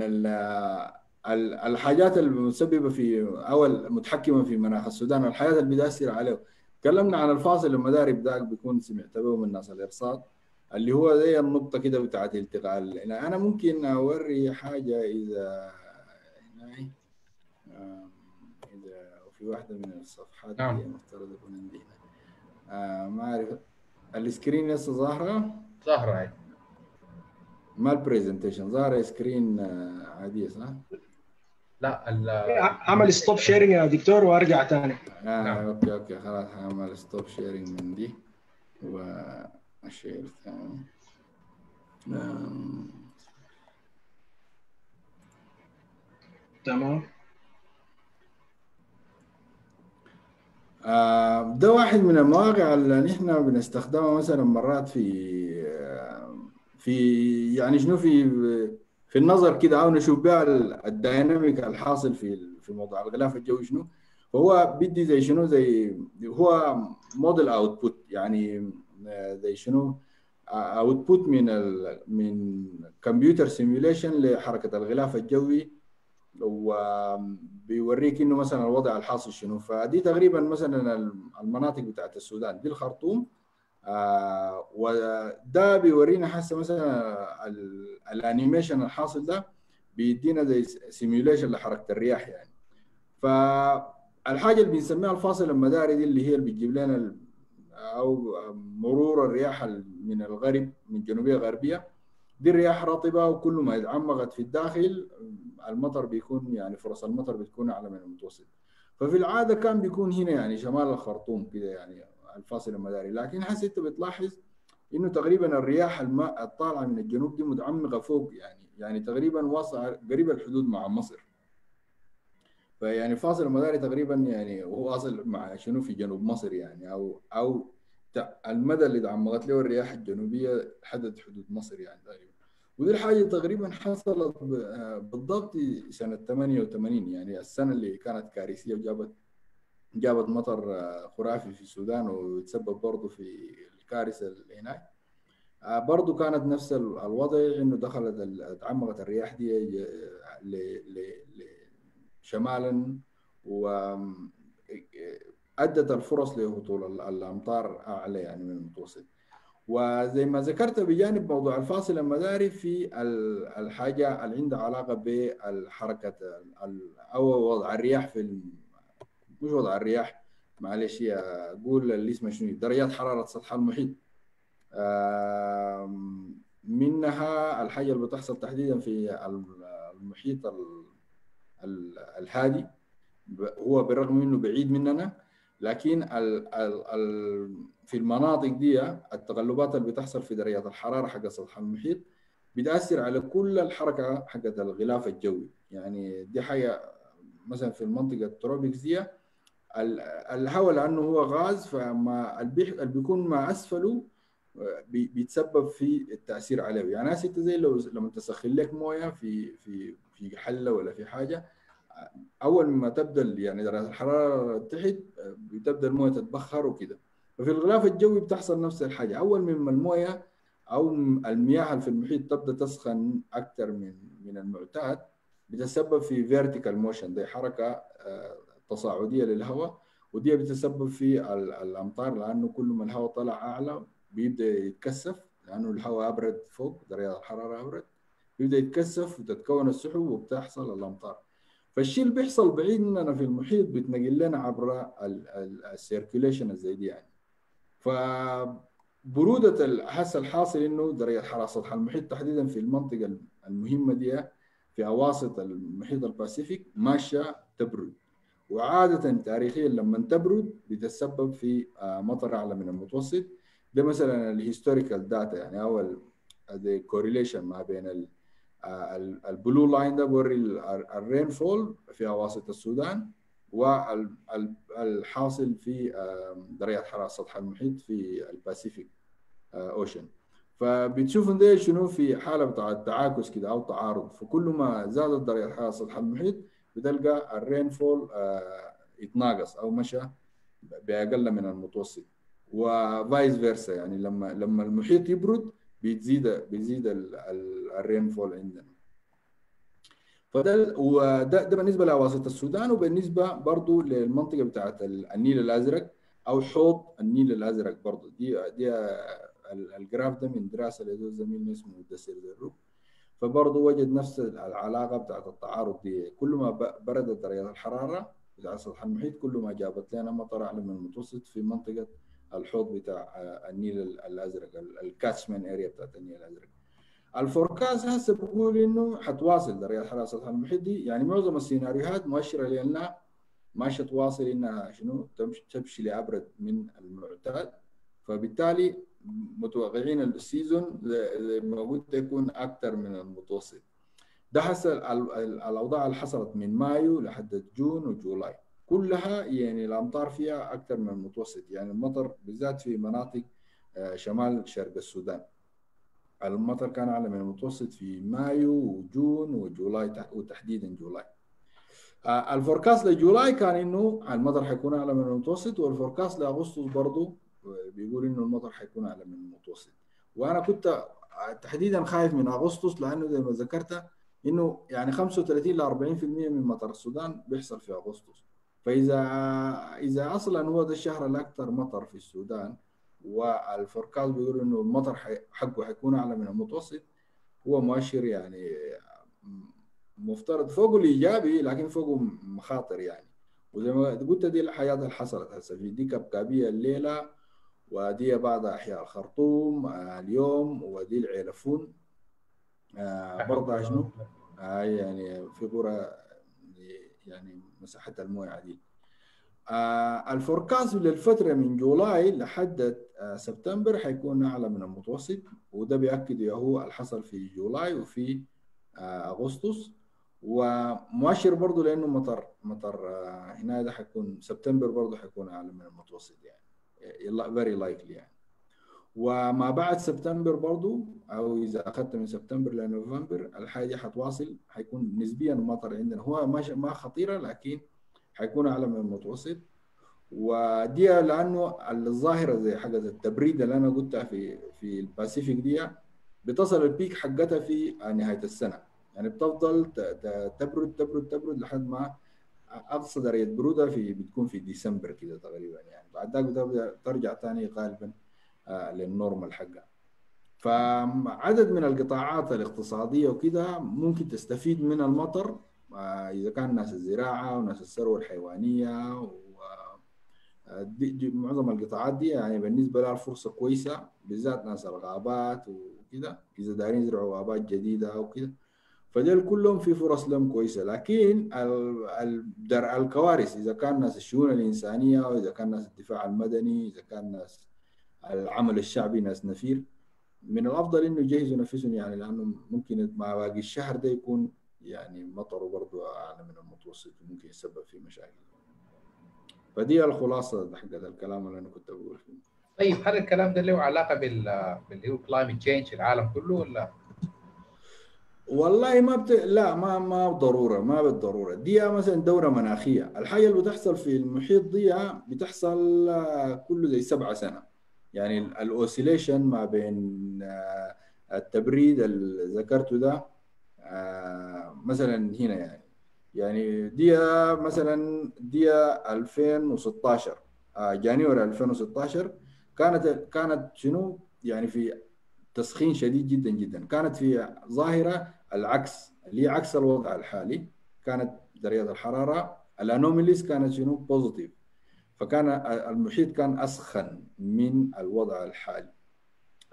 الحاجات المسببة في أو المتحكمة في مناخ السودان الحياة اللي بتاثر عليه. تكلمنا عن الفاصل المدارب ذاك بيكون سمعت به من ناس الإرصاد اللي هو زي النقطة كده بتاعت التقال. أنا ممكن أوري حاجة إذا هنا. إذا في واحدة من الصفحات نعم. المفترض يكون آه ما أعرف السكرين لسه ظاهرة؟ ظاهرة هاي ما ال presentation ظاهرة screen عادية صح؟ لا ال عمل stop sharing يا دكتور وأرجع تاني. آه نعم. okay okay خلاص هعمل stop sharing من دي وأ share ثاني. تمام. ده واحد من المواقع اللي نحن بنستخدمها مثلا مرات في آه، في يعني شنو في في النظر كده أو نشوف بها ال- ال dynamic الحاصل في في موضوع الغلاف الجوي شنو. فهو بدي زي شنو زي هو model output يعني آه، زي شنو output من ال من computer simulation لحركة الغلاف الجوي. وبيوريك إنه مثلا الوضع الحاصل شنو. فدي تقريبا مثلا المناطق بتاعت السودان دي الخرطوم. آه وده بيورينا حسه مثلا ال- ال animation الحاصل ده بيدينا زي simulation لحركة الرياح يعني. فالحاجه اللي بنسميها الفاصل المداري دي اللي هي اللي بتجيب لنا أو مرور الرياح من الغرب من جنوبية غربية. دي الرياح رطبة وكل ما اتعمقت في الداخل المطر بيكون يعني فرص المطر بتكون أعلى من المتوسط. ففي العادة كان بيكون هنا يعني شمال الخرطوم كده يعني الفاصل المداري. لكن هسه أنت بتلاحظ إنه تقريبا الرياح الماء الطالعة من الجنوب دي متعمقة فوق يعني يعني تقريبا واصله قريب الحدود مع مصر. فيعني فاصل المداري تقريبا يعني هو واصل مع شنو في جنوب مصر يعني أو أو المدى اللي تعمقت له الرياح الجنوبية حدد حدود مصر يعني تقريبا. ودي الحاجة تقريبا حصلت بالضبط سنة 88 يعني السنة اللي كانت كارثية وجابت جابت مطر خرافي في السودان وتسبب برضه في الكارثة اللي هناك. برضه كانت نفس الوضع إنه دخلت تعمقت الرياح دي شمالا و أدت الفرص لهطول الأمطار أعلى يعني من المتوسط. وزي ما ذكرت بجانب موضوع الفاصل المداري في الحاجة اللي عندها علاقة بالحركة أو وضع الرياح في مش وضع الرياح معلش أقول اللي اسمه شنو درجات حرارة سطح المحيط. منها الحاجة اللي بتحصل تحديدا في المحيط الهادي هو بالرغم انه بعيد مننا لكن ال ال ال في المناطق دي التقلبات اللي بتحصل في درجات الحرارة حق سطح المحيط بتأثر على كل الحركة حقت الغلاف الجوي. يعني دي حاجة مثلا في المنطقة التروبيكس دي الهواء لأنه هو غاز فما اللي بيكون ما أسفله بيتسبب في التأثير عليه. يعني أنت زي لو لما تسخن لك موية في في في حلة ولا في حاجة أول ما تبدأ يعني درجه الحرارة تحت بتبدأ الموية تتبخر وكده. ففي الغلاف الجوي بتحصل نفس الحاجة. أول ما الموية أو المياه في المحيط تبدأ تسخن أكثر من من المعتاد بتسبب في vertical motion دي حركة تصاعدية للهواء ودي بتسبب في الأمطار لأنه كل ما الهواء طلع أعلى بيبدأ يتكثف لأنه الهواء أبرد فوق درجه الحرارة أبرد بيبدأ يتكثف وتتكون السحب وبتحصل الأمطار. فالشيء اللي بيحصل بعيد مننا في المحيط بيتنقل لنا عبر ال circulation الزي دي يعني. فبرودة هسه الحاصل إنه درجة حرارة سطح المحيط تحديدا في المنطقة المهمة دي في أواسط المحيط الباسيفيك ماشية تبرد. وعادة تاريخيا لما تبرد بتتسبب في مطر أعلى من المتوسط. ده مثلا ال historical data يعني أو ال correlation ما بين ال blue line ده بوري ال rainfall في أواسط السودان والحاصل في درجه حراره سطح المحيط في ال Pacific Ocean فبتشوفوا ده شنو في حالة بتاع التعاكس كده أو تعارض فكل ما زادت درجه حراره سطح المحيط بتلقى ال rainfall يتناقص أو مشى بأقل من المتوسط. و vice versa يعني لما لما المحيط يبرد بتزيد بيزيد ال rainfall عندنا فده وده ده بالنسبة لواسطه السودان وبالنسبة برضه للمنطقة بتاعت النيل الأزرق أو حوض النيل الأزرق برضه دي دي ال graph ده من دراسة لدول زميلنا اسمه مدثر زروق فبرضه وجد نفس العلاقة بتاعت التعارض دي. كل ما بردت درجه الحرارة بتاع سطح المحيط كل ما جابت لنا مطر اعلى من المتوسط في منطقة الحوض بتاع النيل الأزرق ال catchment area بتاعت النيل الأزرق. ال forecast هسه بقول إنه حتواصل درجه حراره سطح المحيط يعني معظم السيناريوهات مؤشرة لانها ماشيه تواصل إنها شنو؟ تمشي لأبرد من المعتاد. فبالتالي متوقعين ال season قلت يكون أكثر من المتوسط. ده حصل الأوضاع اللي حصلت من مايو لحد June و July. كلها يعني الأمطار فيها أكثر من المتوسط. يعني المطر بالذات في مناطق شمال شرق السودان. المطر كان اعلى من المتوسط في مايو و June و July وتحديدا July. ال forecast ل July كان إنه المطر حيكون اعلى من المتوسط وال forecast لأغسطس برضه بيقول إنه المطر حيكون اعلى من المتوسط. وأنا كنت تحديدا خايف من أغسطس لأنه زي ما ذكرت إنه يعني 35 ل 40% من مطر السودان بيحصل في أغسطس. فإذا إذا أصلا هو ده الشهر الأكثر مطر في السودان والفوركاست بيقول إنه المطر حقه حيكون أعلى من المتوسط. هو مؤشر يعني مفترض فوقه الإيجابي لكن فوقه مخاطر يعني. وزي ما قلت دي الحياة اللي حصلت هسه. في دي كبكابية الليلة ودي بعض أحياء الخرطوم اليوم ودي العيلفون برضه شنو؟ آه يعني في قرى يعني مساحتها الموية عديد آه ال forecast للفترة من July لحد آه سبتمبر حيكون أعلى من المتوسط وده بيأكد هو اللي حصل في July وفي آه أغسطس. ومؤشر برضه لأنه مطر مطر آه هنا ده حيكون سبتمبر برضه حيكون أعلى من المتوسط يعني very likely يعني. وما بعد سبتمبر برضو أو إذا أخذت من سبتمبر لنوفمبر الحاجة حتواصل حيكون نسبيا المطر عندنا. هو ما خطيرة لكن حيكون أعلى من المتوسط. ودي لأنه الظاهرة زي حاجة التبريد اللي أنا قلتها في في ال Pacific دي بتصل ال peak حقتها في نهاية السنة. يعني بتفضل تبرد تبرد تبرد لحد ما اقصى درجه برودة في بتكون في ديسمبر كده تقريبا يعني. بعد ذاك ترجع ثاني غالبا للنورمال حقها. فعدد من القطاعات الاقتصادية وكده ممكن تستفيد من المطر إذا كان ناس الزراعة وناس الثروة الحيوانية دي دي معظم القطاعات دي يعني بالنسبة لها فرصه كويسة بالذات ناس الغابات وكده إذا دايرين يزرعوا غابات جديدة أو كده. فدول كلهم في فرص لهم كويسة. لكن درع الكوارث إذا كان ناس الشؤون الإنسانية أو إذا كان ناس الدفاع المدني إذا كان ناس العمل الشعبي ناس نفير من الأفضل إنه يجهزوا نفسهم يعني لأنه ممكن مع باقي الشهر ده يكون يعني مطره برضه اعلى من المتوسط وممكن يسبب في مشاكل. فدي الخلاصة حقت الكلام اللي أنا كنت بقول فيه طيب هل الكلام ده له علاقة بال باللي هو climate change في العالم كله ولا؟ والله ما بت... لا ما ما ضروره ما بالضرورة. دي مثلا دورة مناخية. الحاجة اللي بتحصل في المحيط دي بتحصل كل زي سبعة سنة. يعني الاوسيليشن ما بين التبريد اللي ذكرته ده مثلا هنا يعني. يعني دي مثلا دي 2016 جانيوري 2016 كانت كانت شنو؟ يعني في تسخين شديد جدا جدا. كانت في ظاهرة العكس اللي هي عكس الوضع الحالي كانت درجه الحرارة ال anomalies كانت شنو؟ positive فكان المحيط كان أسخن من الوضع الحالي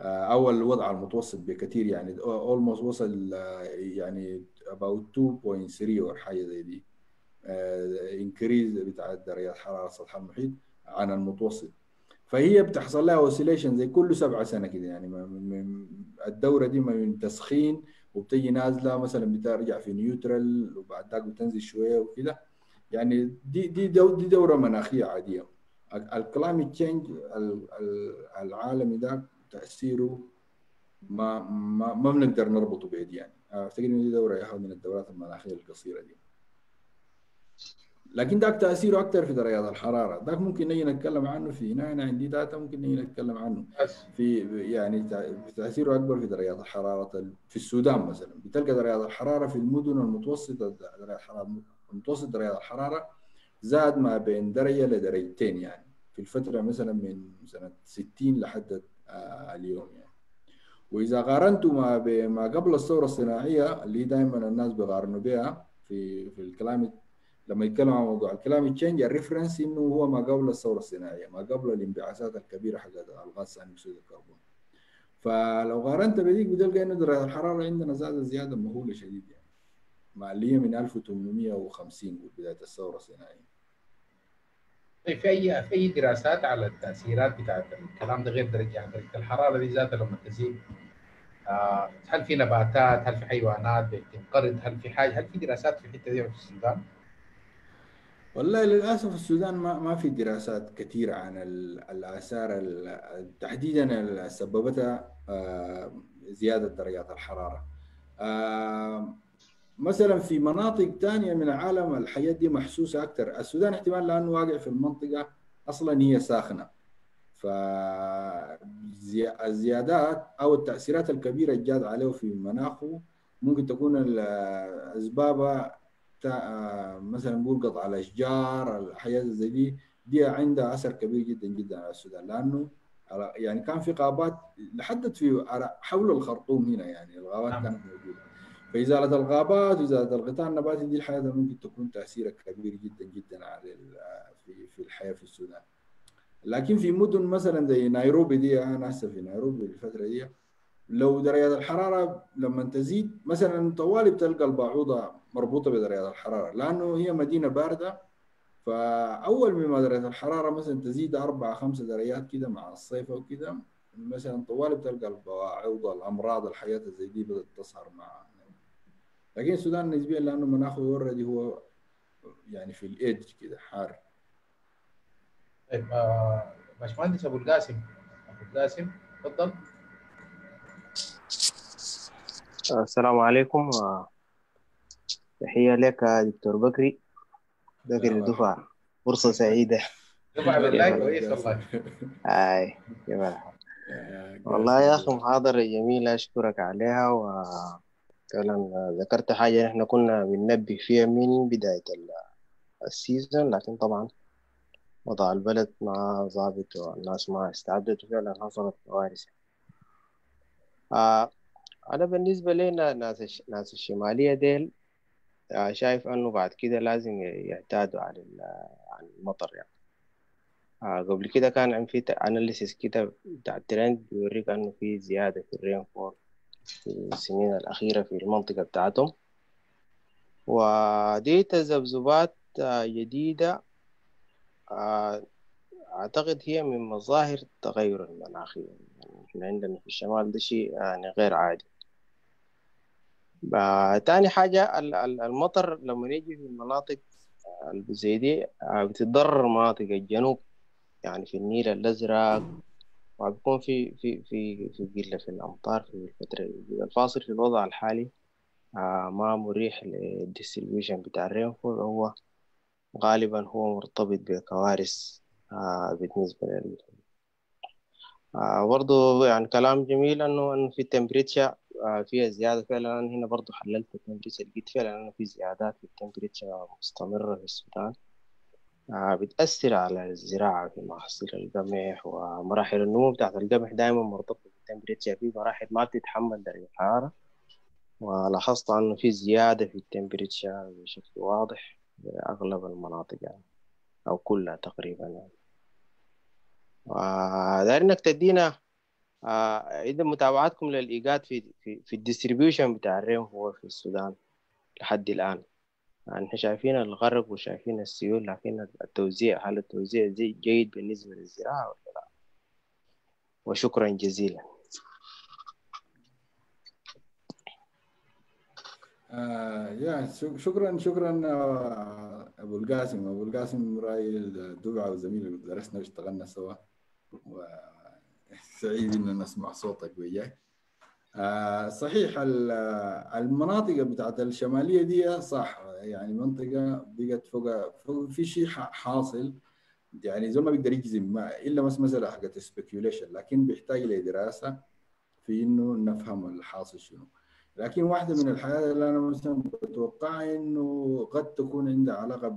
أو الوضع المتوسط بكثير يعني almost وصل يعني about 2.3 أو حاجة زي دي. increase بتاع درجه حرارة سطح المحيط عن المتوسط. فهي بتحصل لها oscillation زي كل سبعة سنة كده يعني الدورة دي من تسخين وبتجي نازلة مثلا بترجع في neutral وبعد ذاك بتنزل شوية وكده. يعني دي دي دي دورة مناخية عادية. ال climate change العالمي ده تأثيره ما ما ما بنقدر نربطه بايدي يعني. افتكر ان دي دورة يا من الدورات المناخيه القصيرة دي. لكن ذاك تأثيره أكثر في درجات الحرارة. ذاك ممكن نجي نتكلم عنه في هنا أنا عندي data ممكن نجي نتكلم عنه. في يعني تأثيره أكبر في درجات الحرارة في السودان مثلا. بتلقى درجات الحرارة في المدن المتوسطة درجات الحراره متوسط درجات الحرارة زاد ما بين درجه لدرجتين يعني. في الفترة مثلا من سنة 60 لحد آه اليوم يعني. وإذا قارنتوا ما ما قبل الثورة الصناعية اللي دائما الناس بيقارنوا بها في في ال climate لما يتكلم عن موضوع ال climate change ال reference إنه هو ما قبل الثورة الصناعية ما قبل الانبعاثات الكبيرة حقت الغاز ثاني أكسيد الكربون. فلو قارنت بديك بتلقى انه درجه الحرارة عندنا زادت زيادة مهوله شديد يعني. مع اللي هي من 1850 بداية الثورة الصناعية. طيب في اي في أي دراسات على التأثيرات بتاعت الكلام ده غير درجة يعني درجة الحرارة دي ذاتها لما تزيد آه هل في نباتات هل في حيوانات بتنقرض هل في حاجة هل في دراسات في الحتة دي في السودان؟ والله للأسف السودان ما ما في دراسات كثيرة عن الآثار تحديدا اللي سببتها آه زيادة درجات الحرارة. آه مثلا في مناطق ثانية من العالم الحياة دي محسوسة أكثر، السودان احتمال لأنه واقع في المنطقة أصلا هي ساخنة. فالزيادات أو التأثيرات الكبيرة اللي جات عليه في مناخه ممكن تكون اسبابها مثلا نقول قطع الاشجار الحاجات زي دي. دي عندها أثر كبير جدا جدا على السودان. لأنه يعني كان في غابات لحدت في حول الخرطوم هنا يعني. الغابات كانت موجودة. فإزالة الغابات وازاله الغطاء النباتي دي الحاجات ممكن تكون تاثيرها كبير جدا جدا على في في الحياة في السودان. لكن في مدن مثلا زي نيروبي دي أنا هسه في نيروبي الفترة دي لو درجات الحرارة لما تزيد مثلا طوالي بتلقى البعوضة مربوطة بدرجات الحرارة لأنه هي مدينة باردة. فأول ما درجه الحرارة مثلا تزيد أربع خمس درجات كده مع الصيف أو كده مثلا طوال بتلقى البواعوض الأمراض الحاجات زي دي بدأت تظهر مع لكن السودان نسبيا لأنه مناخه اوريدي هو يعني في الإيدج كده حار. طيب آه، باشمهندس أبو القاسم. أبو القاسم تفضل. السلام عليكم. آه، تحية لك يا دكتور بكري. بكري الدفعة. فرصة سعيدة. دفع بالله. كويس والله. هاي كيف الحال؟ والله يا أخي محاضرة جميلة أشكرك عليها وفعلا ذكرت حاجة نحن كنا بننبه فيها من بداية ال- السيزون لكن طبعا وضع البلد ما ضابط والناس ما استعدت وفعلا حصلت كوارث. آه أنا بالنسبة لنا ناس ناس الشمالية ديل آه، شايف إنه بعد كده لازم يعتادوا على على المطر يعني. آه، قبل كده كان عم في analysis كده بتاع الترند بيوريك إنه في زيادة في ال rainfall في السنين الأخيرة في المنطقة بتاعتهم. ودي تذبذبات آه، جديدة آه، أعتقد هي من مظاهر التغير المناخي يعني إحنا عندنا في الشمال ده شيء يعني غير عادي. آه، تاني حاجة ال- ال- المطر لما يجي في المناطق آه، زي دي آه، بتتضرر مناطق الجنوب. يعني في النيل الأزرق وبيكون في في في في قلة في الأمطار في الفترة دي. الفاصل في الوضع الحالي آه، ما مريح لل distribution بتاع ال rainfall. هو غالبا هو مرتبط بكوارث آه، بالنسبة لل آه، برضو يعني كلام جميل إنه إنه في ال temperature فيها زيادة فعلا. هنا برضو حللت ال temperature لقيت فعلا إنه في زيادات في ال temperature مستمرة في السودان. بتأثر على الزراعة في محاصيل القمح ومراحل النمو بتاعت القمح دائما مرتبطة بال temperature. في مراحل ما بتتحمل درجة الحرارة ولاحظت إنه في زيادة في ال temperature بشكل واضح في أغلب المناطق يعني أو كلها تقريبا. يعني وداير إنك تدينا آه، اذا متابعتكم للايجاد في في في ال distribution بتاع ال rain هو في السودان لحد الآن. يعني إحنا شايفين الغرق وشايفين السيول لكن التوزيع هل التوزيع زي جيد بالنسبة للزراعة ولا لا؟ وشكرا جزيلا. آه يا شك- شكرا شكرا آه، أبو القاسم. أبو القاسم راس الدفعة وزميلي درسنا واشتغلنا سوا. وسعيد [laughs] ان نسمع صوتك وياك. آه صحيح ال- المناطق بتاعت الشمالية دي صح يعني منطقة بقت فوق, فوق في شيء حاصل. يعني زي ما بيقدر يجزم إلا بس مسألة حقت سبيكيوليشن لكن بيحتاج لدراسة في إنه نفهم الحاصل شنو. لكن واحدة من الحاجات اللي أنا مثلا بتوقعها إنه قد تكون عندها علاقة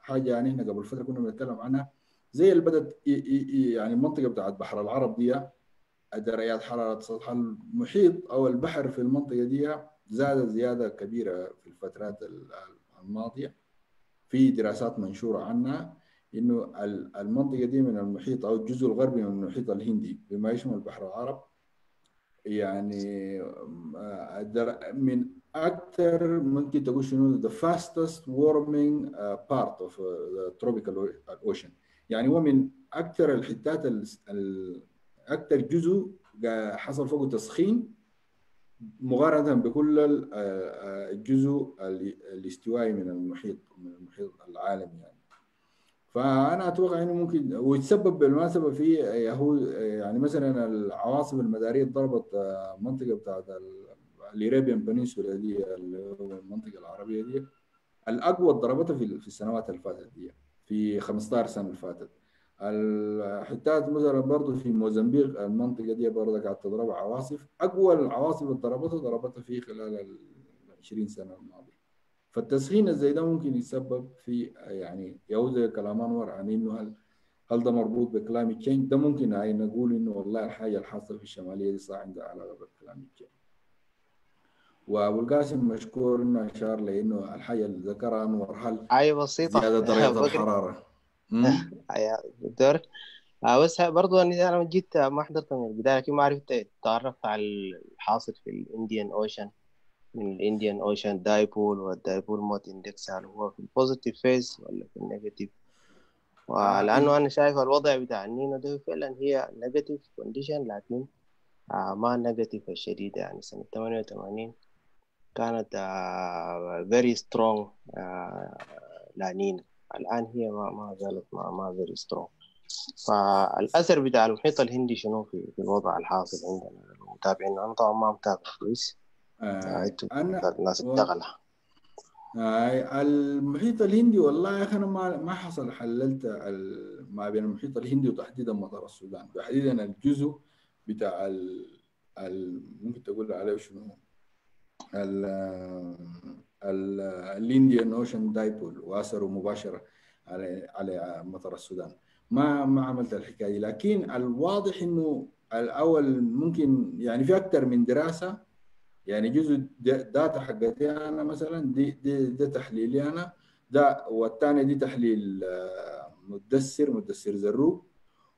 بحاجة يعني إحنا قبل فترة كنا بنتكلم عنها. زي اللي ي- يعني المنطقة بتاعت بحر العرب دي درجات حرارة سطح المحيط أو البحر في المنطقة دي زادت زيادة كبيرة في الفترات ال- الماضية. في دراسات منشورة عنها إنه ال- المنطقة دي من المحيط أو الجزء الغربي من المحيط الهندي بما يشمل بحر العرب. يعني آه، من أكثر ممكن تقول شنو the fastest warming uh, part of uh, the tropical ocean. يعني هو من أكثر الحتات ال- ال- أكثر جزء حصل فوقه تسخين مقارنه بكل آه، آه، الجزء ال- الاستوائي من المحيط من المحيط العالمي يعني. فأنا أتوقع إنه ممكن ويتسبب بالمناسبه في يهود يعني مثلا العواصف المدارية ضربت آه، منطقة بتاعت ال Arabian Peninsula دي اللي هو المنطقة العربية دي. الأقوى ضربتها في السنوات اللي فاتت دي في 15 سنة اللي فاتت. الحتات مثلا برضه في موزمبيق المنطقة دي برضه قاعد تضرب عواصف. أقوى العواصف اللي ضربتها ضربتها في خلال ال 20 سنة الماضية. فالتسخين الزي ده ممكن يسبب في يعني يوزع كلام انور عن إنه هل هل ده مربوط ب climate change ده ممكن هاي نقول إنه والله الحاجة الحاصلة في الشمالية دي صح عندها علاقة بال climate change وأبو القاسم مشكور إنه أشار لإنه الحاجة اللي ذكرها أنور هل أي بسيطة. زيادة درجه. [laughs] الحرارة؟ [laughs] دكتور. آه، بس برضو أنا أنا جيت ما حضرت من البداية لكن ما عرفت تعرفت على الحاصل في ال Indian Ocean. من ال Indian Ocean Dipole وال dipole mode index هل هو في ال positive phase ولا في ال negative؟ ولأنه أنا شايف الوضع بتاع النينو ده فعلا هي negative condition لكن آه ما negative الشديدة يعني سنة 88 كانت very strong La Niña الآن هي ما ما زالت ما ما very strong فالأثر بتاع المحيط الهندي شنو في, في الوضع الحاصل عندنا؟ المتابعين أنا طبعا ما متابع كويس. آه، إنتوا أنا الناس اشتغلها آه، المحيط الهندي والله يا أخي أنا ما ما حصل حللت ما بين المحيط الهندي وتحديدا أمطار السودان. تحديدا الجزء بتاع ال... ال... ممكن تقول عليه شنو؟ ال... ال... ال Indian Ocean Dipole واثره مباشرة على على أمطار السودان. ما ما عملت الحكاية. لكن الواضح إنه الأول ممكن يعني في أكثر من دراسة يعني جزء data حقتي أنا مثلا دي دي ده تحليلي أنا. ده والثانيه دي تحليل آه، مدثر مدثر زروق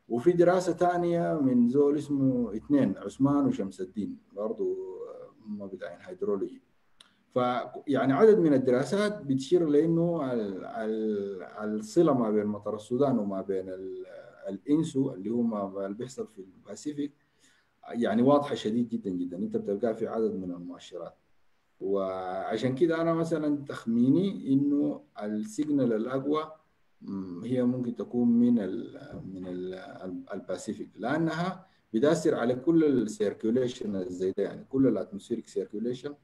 وفي دراسة ثانية من زول اسمه اثنين عثمان وشمس الدين برضه هم بتاعين hydrology. ف يعني عدد من الدراسات بتشير لإنه ال- ال- الصلة ما بين أمطار السودان وما بين ال- ال ENSO اللي هو ما اللي بيحصل في ال Pacific يعني واضحة شديد جدا جدا. أنت بتلقاها في عدد من المؤشرات. وعشان كده أنا مثلا تخميني إنه ال signal الأقوى هي ممكن تكون من ال من ال ال Pacific لأنها بتأثر على كل ال circulation زي ده يعني كل ال atmospheric circulation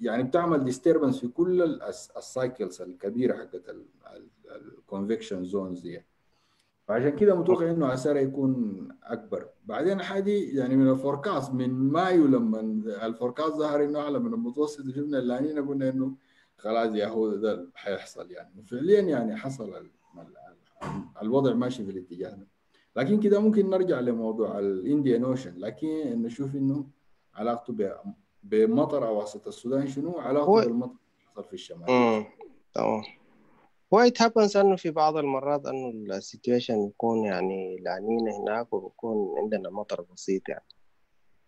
يعني بتعمل disturbance في كل ال cycles الكبيرة حقت ال convection zones دي. فعشان كده متوقع إنه أثرها يكون أكبر. بعدين حاجة يعني من ال forecast من مايو لما ال forecast ظهر إنه أعلى من المتوسط وشفنا ال La Niña قلنا إنه خلاص يا هو ده حيحصل يعني. وفعليا يعني حصل ال- ال- الوضع ماشي في الاتجاه ده. لكن كده ممكن نرجع لموضوع ال Indian Ocean لكن نشوف إنه علاقته بمطر اواسط السودان شنو علاقته هو- بالمطر حصل في الشمال. تمام. هو it happens إنه في بعض المرات إنه ال situation يكون يعني La Niña هناك وبيكون عندنا مطر بسيط يعني.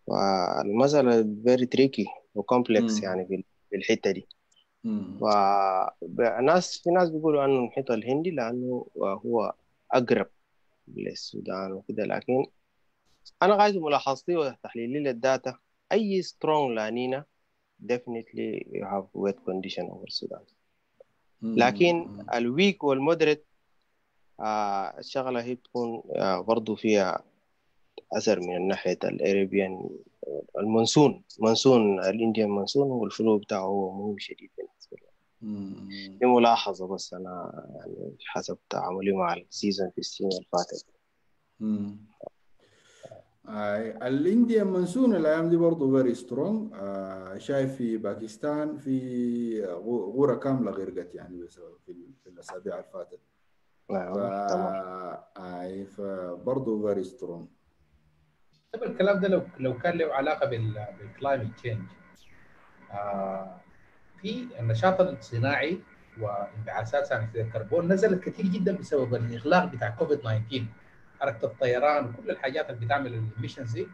فالمسألة very tricky و complex. يعني في الحتة دي. مم. فناس في ناس بيقولوا إنه المحيط الهندي لأنه هو أقرب للسودان وكده. لكن أنا قاعد ملاحظتي وتحليلي لل data. أي strong La Niña definitely you have wet condition over Sudan. لكن ال weak وال moderate آه الشغلة هي بتكون آه برضو فيها أثر من ناحية الأريبيان المونسون مونسون الإنديان مونسون والفلو بتاعه هو مهم شديد بالنسبة لي. دي ملاحظة بس أنا يعني حسب تعاملي مع ال season في السنين اللي فاتت. آه، ال Indian monsoon الأيام دي برضه very strong شايف في باكستان في غو- غورة كاملة غرقت يعني بسبب في, ال- في الأسابيع اللي فاتت ف نعم تمام أي فبرضه very strong طب الكلام ده لو لو كان له علاقة بال بال climate change في النشاط الصناعي وانبعاثات ثاني اكسيد الكربون نزلت كثير جدا بسبب الإغلاق بتاع كوفيد 19 حركة الطيران وكل الحاجات اللي بتعمل ال emissions دي.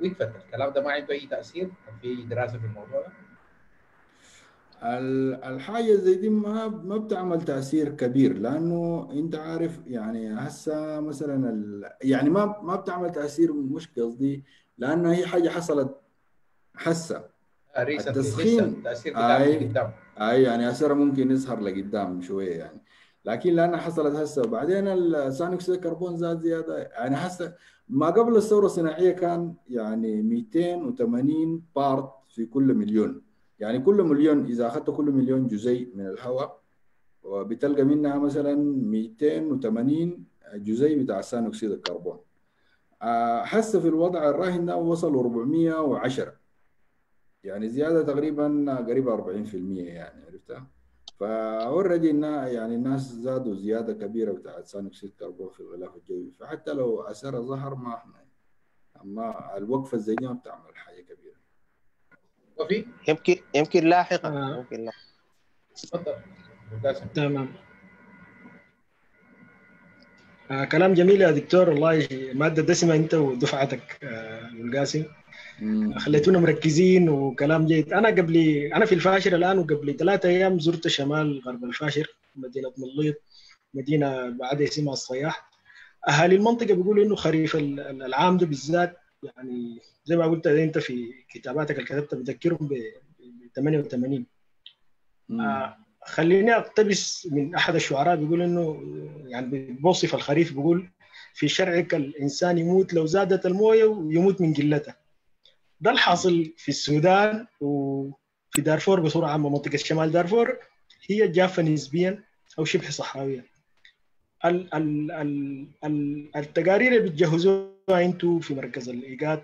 وقفت الكلام ده ما عنده أي تأثير في دراسة في الموضوع ده. ال- الحاجة زي دي ما ما بتعمل تأثير كبير لأنه أنت عارف يعني هسه مثلا ال... يعني ما ما بتعمل تأثير مش قصدي لأنه هي حاجة حصلت هسه recently التسخين. أي. قدام. أي يعني اثرها ممكن يظهر لقدام شوية يعني. لكن لانها حصلت هسه وبعدين ثاني اكسيد الكربون زاد زيادة. يعني هسه ما قبل الثورة الصناعية كان يعني 280 part في كل مليون. يعني كل مليون إذا أخذت كل مليون جزيء من الهواء وبتلقى منها مثلا 280 جزيء بتاع ثاني اكسيد الكربون هسه في الوضع الراهن ده وصلوا 410 يعني زيادة تقريبا قريبة 40% يعني عرفتها؟ ف already يعني الناس زادوا زيادة كبيرة بتاعت ثاني اكسيد الكربون في الغلاف الجوي. فحتى لو اثرها ظهر ما إحنا أما الوقفة زي دي ما بتعمل حاجة كبيرة. وفي؟ يمكن يمكن لاحقا آه. يمكن لاحقا. تفضل. تمام. آه كلام جميل يا دكتور. والله مادة دسمة أنت ودفعتك آه القاسم. خليتونا مركزين وكلام جيد. أنا قبل أنا في الفاشر الآن وقبل ثلاثة أيام زرت شمال غرب الفاشر مدينة مليط مدينة بعد اسمها الصياح. أهالي المنطقة بيقولوا إنه خريف ال- ال- العام ده بالذات يعني زي ما قلت أنت في كتاباتك اللي كتبتها بذكرهم ب ب 88 مم. آه، خليني أقتبس من أحد الشعراء بيقول إنه يعني بوصف الخريف بيقول في شرعك الإنسان يموت لو زادت الموية ويموت من قلتها ده الحاصل في السودان وفي دارفور بصورة عامة منطقة شمال دارفور هي جافة نسبيا أو شبه صحراوية ال ال ال ال التقارير اللي بتجهزوها أنتم في مركز الإيجاد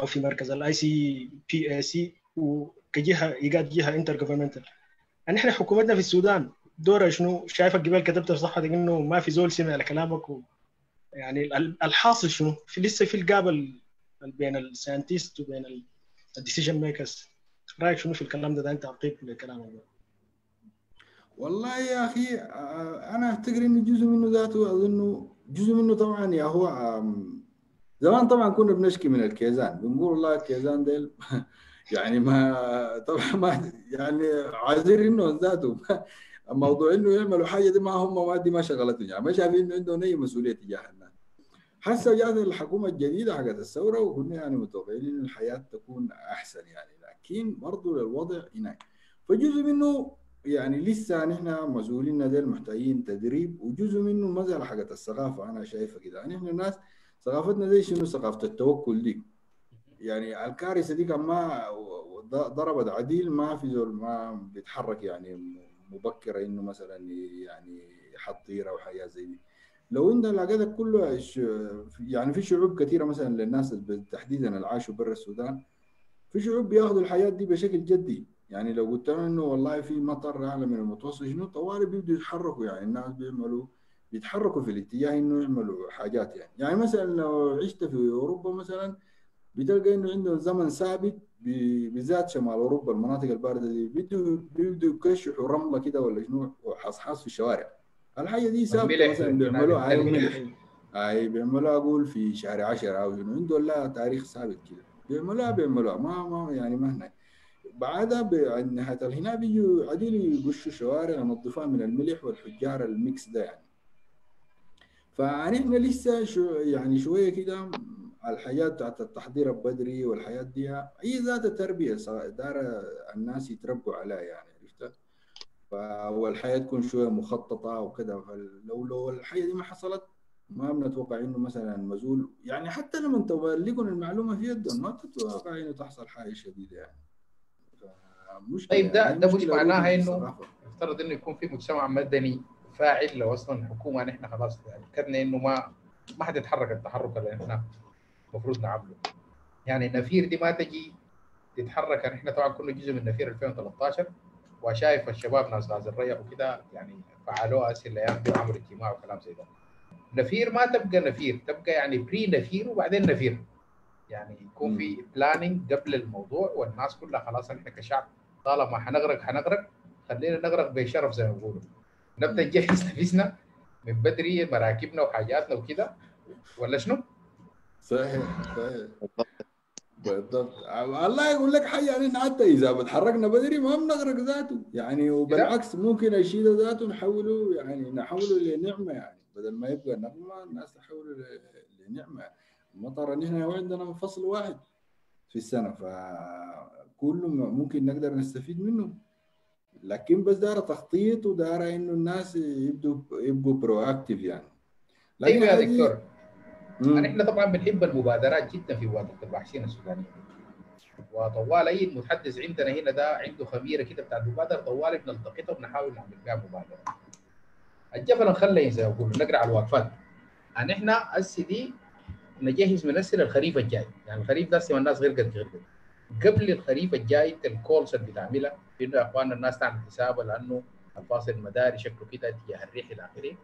أو في مركز الاي سي بي اي سي وكجهه إيجاد جهة انتر جفرمنتال يعني إحنا حكومتنا في السودان دورها شنو؟ شايفك قبل كتبت في صفحتك إنه ما في زول سمع لكلامك يعني ال- الحاصل شنو؟ في لسه في ال gap بين ال scientists وبين ال decision makers رأيك شنو في الكلام ده, ده أنت تعقيب لكلامك ده والله يا أخي آه، أنا أفتكر إنه جزء منه ذاته اظنه جزء منه طبعا يا هو زمان طبعا كنا بنشكي من الكيزان. بنقول والله الكيزان ديل [laughs] يعني ما طبعا ما يعني عايزين إنه ذاته. [laughs] موضوع إنه يعملوا حاجة دي ما هم ما دي ما شغلتهم. يعني ما شايفين إنه عندهم أي مسؤولية تجاه الناس. هسه جات الحكومة الجديدة حقت الثورة وكنا يعني متوقعين إن الحياة تكون أحسن يعني لكن برضه الوضع هناك. فجزء منه يعني لسه نحن مسؤولين ديل محتاجين تدريب وجزء منه المسألة حقت الثقافة. أنا شايفها كده. يعني إحنا الناس ثقافتنا زي شنو؟ ثقافة التوكل دي. يعني الكارثة دي كان ما ضربت عديل ما في زول ما بيتحرك يعني مبكرة إنه مثلا يعني يحط طيرة أو حاجة زي دي. لو انت لقيتك كله يعني في شعوب كثيرة مثلا للناس تحديدا اللي عاشوا برا السودان في شعوب بياخذوا الحياة دي بشكل جدي. يعني لو قلت لهم إنه والله في مطر أعلى من المتوسط شنو؟ طوالي بيبدوا يتحركوا يعني الناس بيعملوا بيتحركوا في الاتجاه إنه يعملوا حاجات يعني. يعني مثلا لو عشت في أوروبا مثلا بتلقى إنه عندهم زمن ثابت بالذات شمال أوروبا المناطق الباردة دي بيبدوا بيبدوا يكشحوا رملة كده ولا شنو وحصحاص في الشوارع. الحاجة دي ثابته الملح مثلا بيعملوها. التلج. أي بيعملوها أقول في شهر 10 أو شنو. عندهم لها تاريخ ثابت كده. بيعملوها بيعملوها. ما ما يعني ما هناك. بعدها عند نهايه الهنا بيجوا عديل يقشوا الشوارع ينظفوها من الملح والحجار الميكس ده يعني. فنحن لسه شو يعني شوية كده الحياة بتاعت التحضير البدري والحياة دي هي ذات التربيه صار- دار الناس يتربوا عليها يعني. والحياة تكون شوية مخططة وكده. فلو لو الحاجة دي ما حصلت ما بنتوقع إنه مثلا مزول. يعني حتى لما تبلغون المعلومة في يدهم ما تتوقع إنه تحصل حاجة شديدة يعني. فمشكلة طيب ده يعني ده مش معناها إنه. يفترض إنه يكون في مجتمع مدني فاعل لو أصلا الحكومة نحن خلاص اكدنا إنه ما ما حتتحرك التحرك اللي إحنا المفروض نعمله. يعني النفير دي ما تجي تتحرك. نحن طبعا كنا جزء من نفير 2013 وشايف الشباب ناس غاز الريح وكده يعني فعلوها هسه الأيام دي وعملوا اجتماع وكلام زي ده. نفير ما تبقى نفير تبقى يعني pre نفير وبعدين نفير. يعني يكون في planning قبل الموضوع والناس كلها خلاص إحنا كشعب طالما حنغرق حنغرق خلينا نغرق بشرف زي ما بيقولوا. نبدأ نجهز نفسنا من بدري مراكبنا وحاجاتنا وكده. ولا شنو؟ صحيح صحيح. بالضبط. الله يقول لك حاجة يعني حتى إذا بتحركنا بدري ما بنغرق ذاته. يعني وبالعكس ممكن الشيء ذاته نحوله يعني نحوله لنعمة يعني. بدل ما يبقى نقمه الناس تحوله لنعمة. المطر نحن عندنا فصل واحد في السنة فكله ممكن نقدر نستفيد منه. لكن بس دار تخطيط ودار إنه الناس يبدوا يبقوا برو اكتف يعني أيوه يا دكتور. مم. نحن طبعا بنحب المبادرات جدا في مبادره الباحثين السودانيين وطوال أي متحدث عندنا هنا ده عنده خميره كده بتاعت مبادرة طوال بنلتقطها وبنحاول نعمل بها مبادرة. الجبل نخلي زي ما نقرأ على الوقفات ان إحنا هسه دي نجهز من هسه للخريف الجاي. يعني الخريف ده الناس غرقت غرقت قبل الخريف الجاي الكولز اللي بتعملها. إنه يا اخواننا الناس تعمل حسابها لأنه الفاصل المداري شكله كده اتجاه الريح إلى آخره.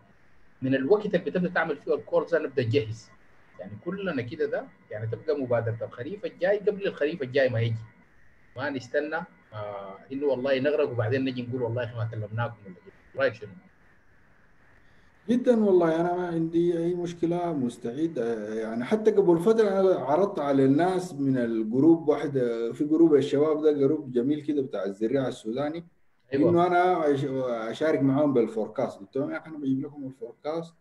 من الوقت اللي بتبدأ تعمل فيه الكورس نبدا نجهز يعني كلنا كده ده يعني تبقى مبادرة الخريف الجاي قبل الخريف الجاي ما يجي. ما نستنى. آه إنه والله نغرق وبعدين نجي نقول والله إحنا ما كلمناكم ولا كده. رأيك شنو؟ جدا والله. أنا ما عندي أي مشكلة مستعد. يعني حتى قبل فترة أنا عرضت على الناس من الجروب واحد في group الشباب ده group جميل كده بتاع الزراعه السوداني. أيوه. إنه أنا أشارك معاهم بال forecast. قلت لهم أنا بجيب لكم ال forecast. آه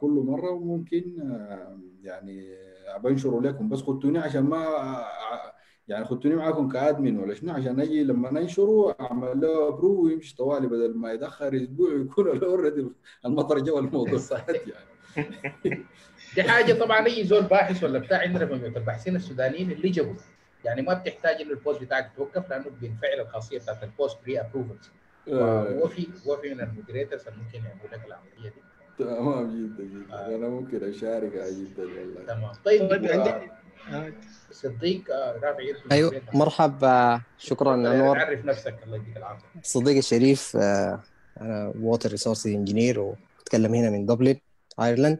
كل مرة وممكن آه يعني بنشره لكم. بس خدوني عشان ما آه يعني خدوني معاكم ك admin ولا شنو؟ عشان أجي لما ننشره أعمل له approve ويمشي طوالي بدل ما يتاخر أسبوع يكون [laughs] already المطر جو الموضوع. [laughs] فات [laughs] يعني. دي حاجة طبعا أي زول باحث ولا بتاع عندنا في الباحثين السودانيين اللي جابوا يعني ما بتحتاج إنه ال post بتاعك يتوقف لأنه بنفعل الخاصية بتاعت ال post pre-approvals وفي وفي من ال moderators اللي ممكن يعملوا لك العملية دي. تمام جدا جدا. أنا ممكن أشارك جدا والله. تمام. طيب طيب آه، صديق آه، رافع يرسل أيوه. مرحبا. شكرا أنور. عرف نفسك الله يديك العافية. صديقي الشريف آه، أنا water resource engineer واتكلم هنا من دبلن ايرلند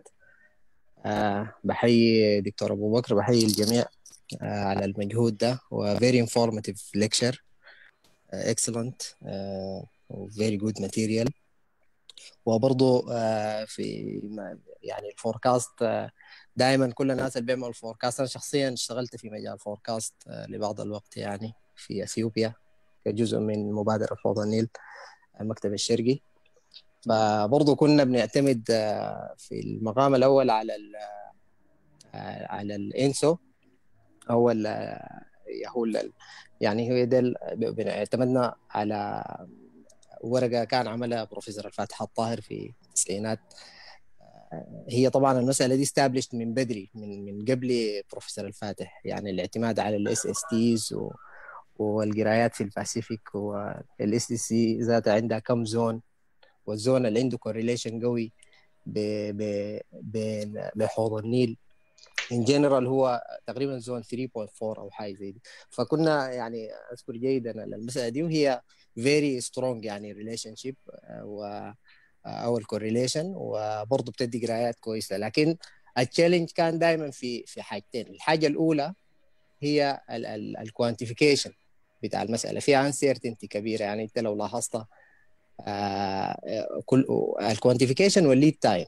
آه، بحيي دكتور أبو بكر بحيي الجميع آه، على المجهود ده. و very informative lecture آه، excellent آه، وبرضه آه، في يعني ال forecast دائما كل الناس اللي بيعملوا ال forecast. أنا شخصيا اشتغلت في مجال ال forecast آه، لبعض الوقت يعني في إثيوبيا كجزء من مبادرة حوض النيل المكتب الشرقي. فبرضه كنا بنعتمد آه، في المقام الأول على ال آه، على ال ENSO هو ال هو يعني اعتمدنا على ورقة كان عملها بروفيسور الفاتح الطاهر في التسعينات. آه، هي طبعا المسألة دي established من بدري من من قبل بروفيسور الفاتح. يعني الاعتماد على ال SSTs والقرايات في ال Pacific وال SST ذاتها عندها كم zone. وال zone اللي عنده correlation قوي بين بحوض النيل. in general هو تقريبا zone 3.4 أو حاجة زي دي. فكنا يعني أذكر جيدا المسألة دي وهي very strong يعني relationship و أو ال correlation وبرضه بتدي قرايات كويسة. لكن ال challenge كان دائما في في حاجتين. الحاجة الأولى هي ال quantification بتاع المسألة. فيها uncertainty كبيره يعني أنت لو لاحظت آه، كل ال quantification وال lead time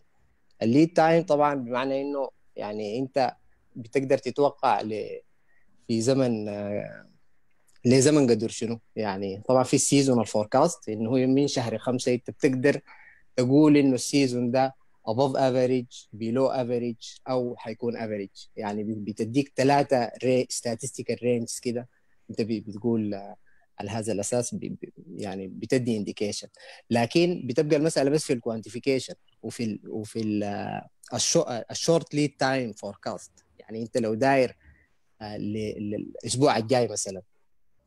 ال lead time طبعا بمعنى إنه يعني أنت بتقدر تتوقع في زمن آه، لزمن قدر شنو؟ يعني طبعا في ال season forecast إنه هو من شهر خمسة أنت بتقدر تقول إنه ال season ده above average below average أو حيكون average. يعني بتديك ثلاثة three statistical ranges كده. أنت بتقول آه، على هذا الأساس بي يعني بتدي indication لكن بتبقى المسألة بس في ال quantification وفي ال وفي ال ال short lead time forecast يعني أنت لو داير آه، ل- للأسبوع الجاي مثلا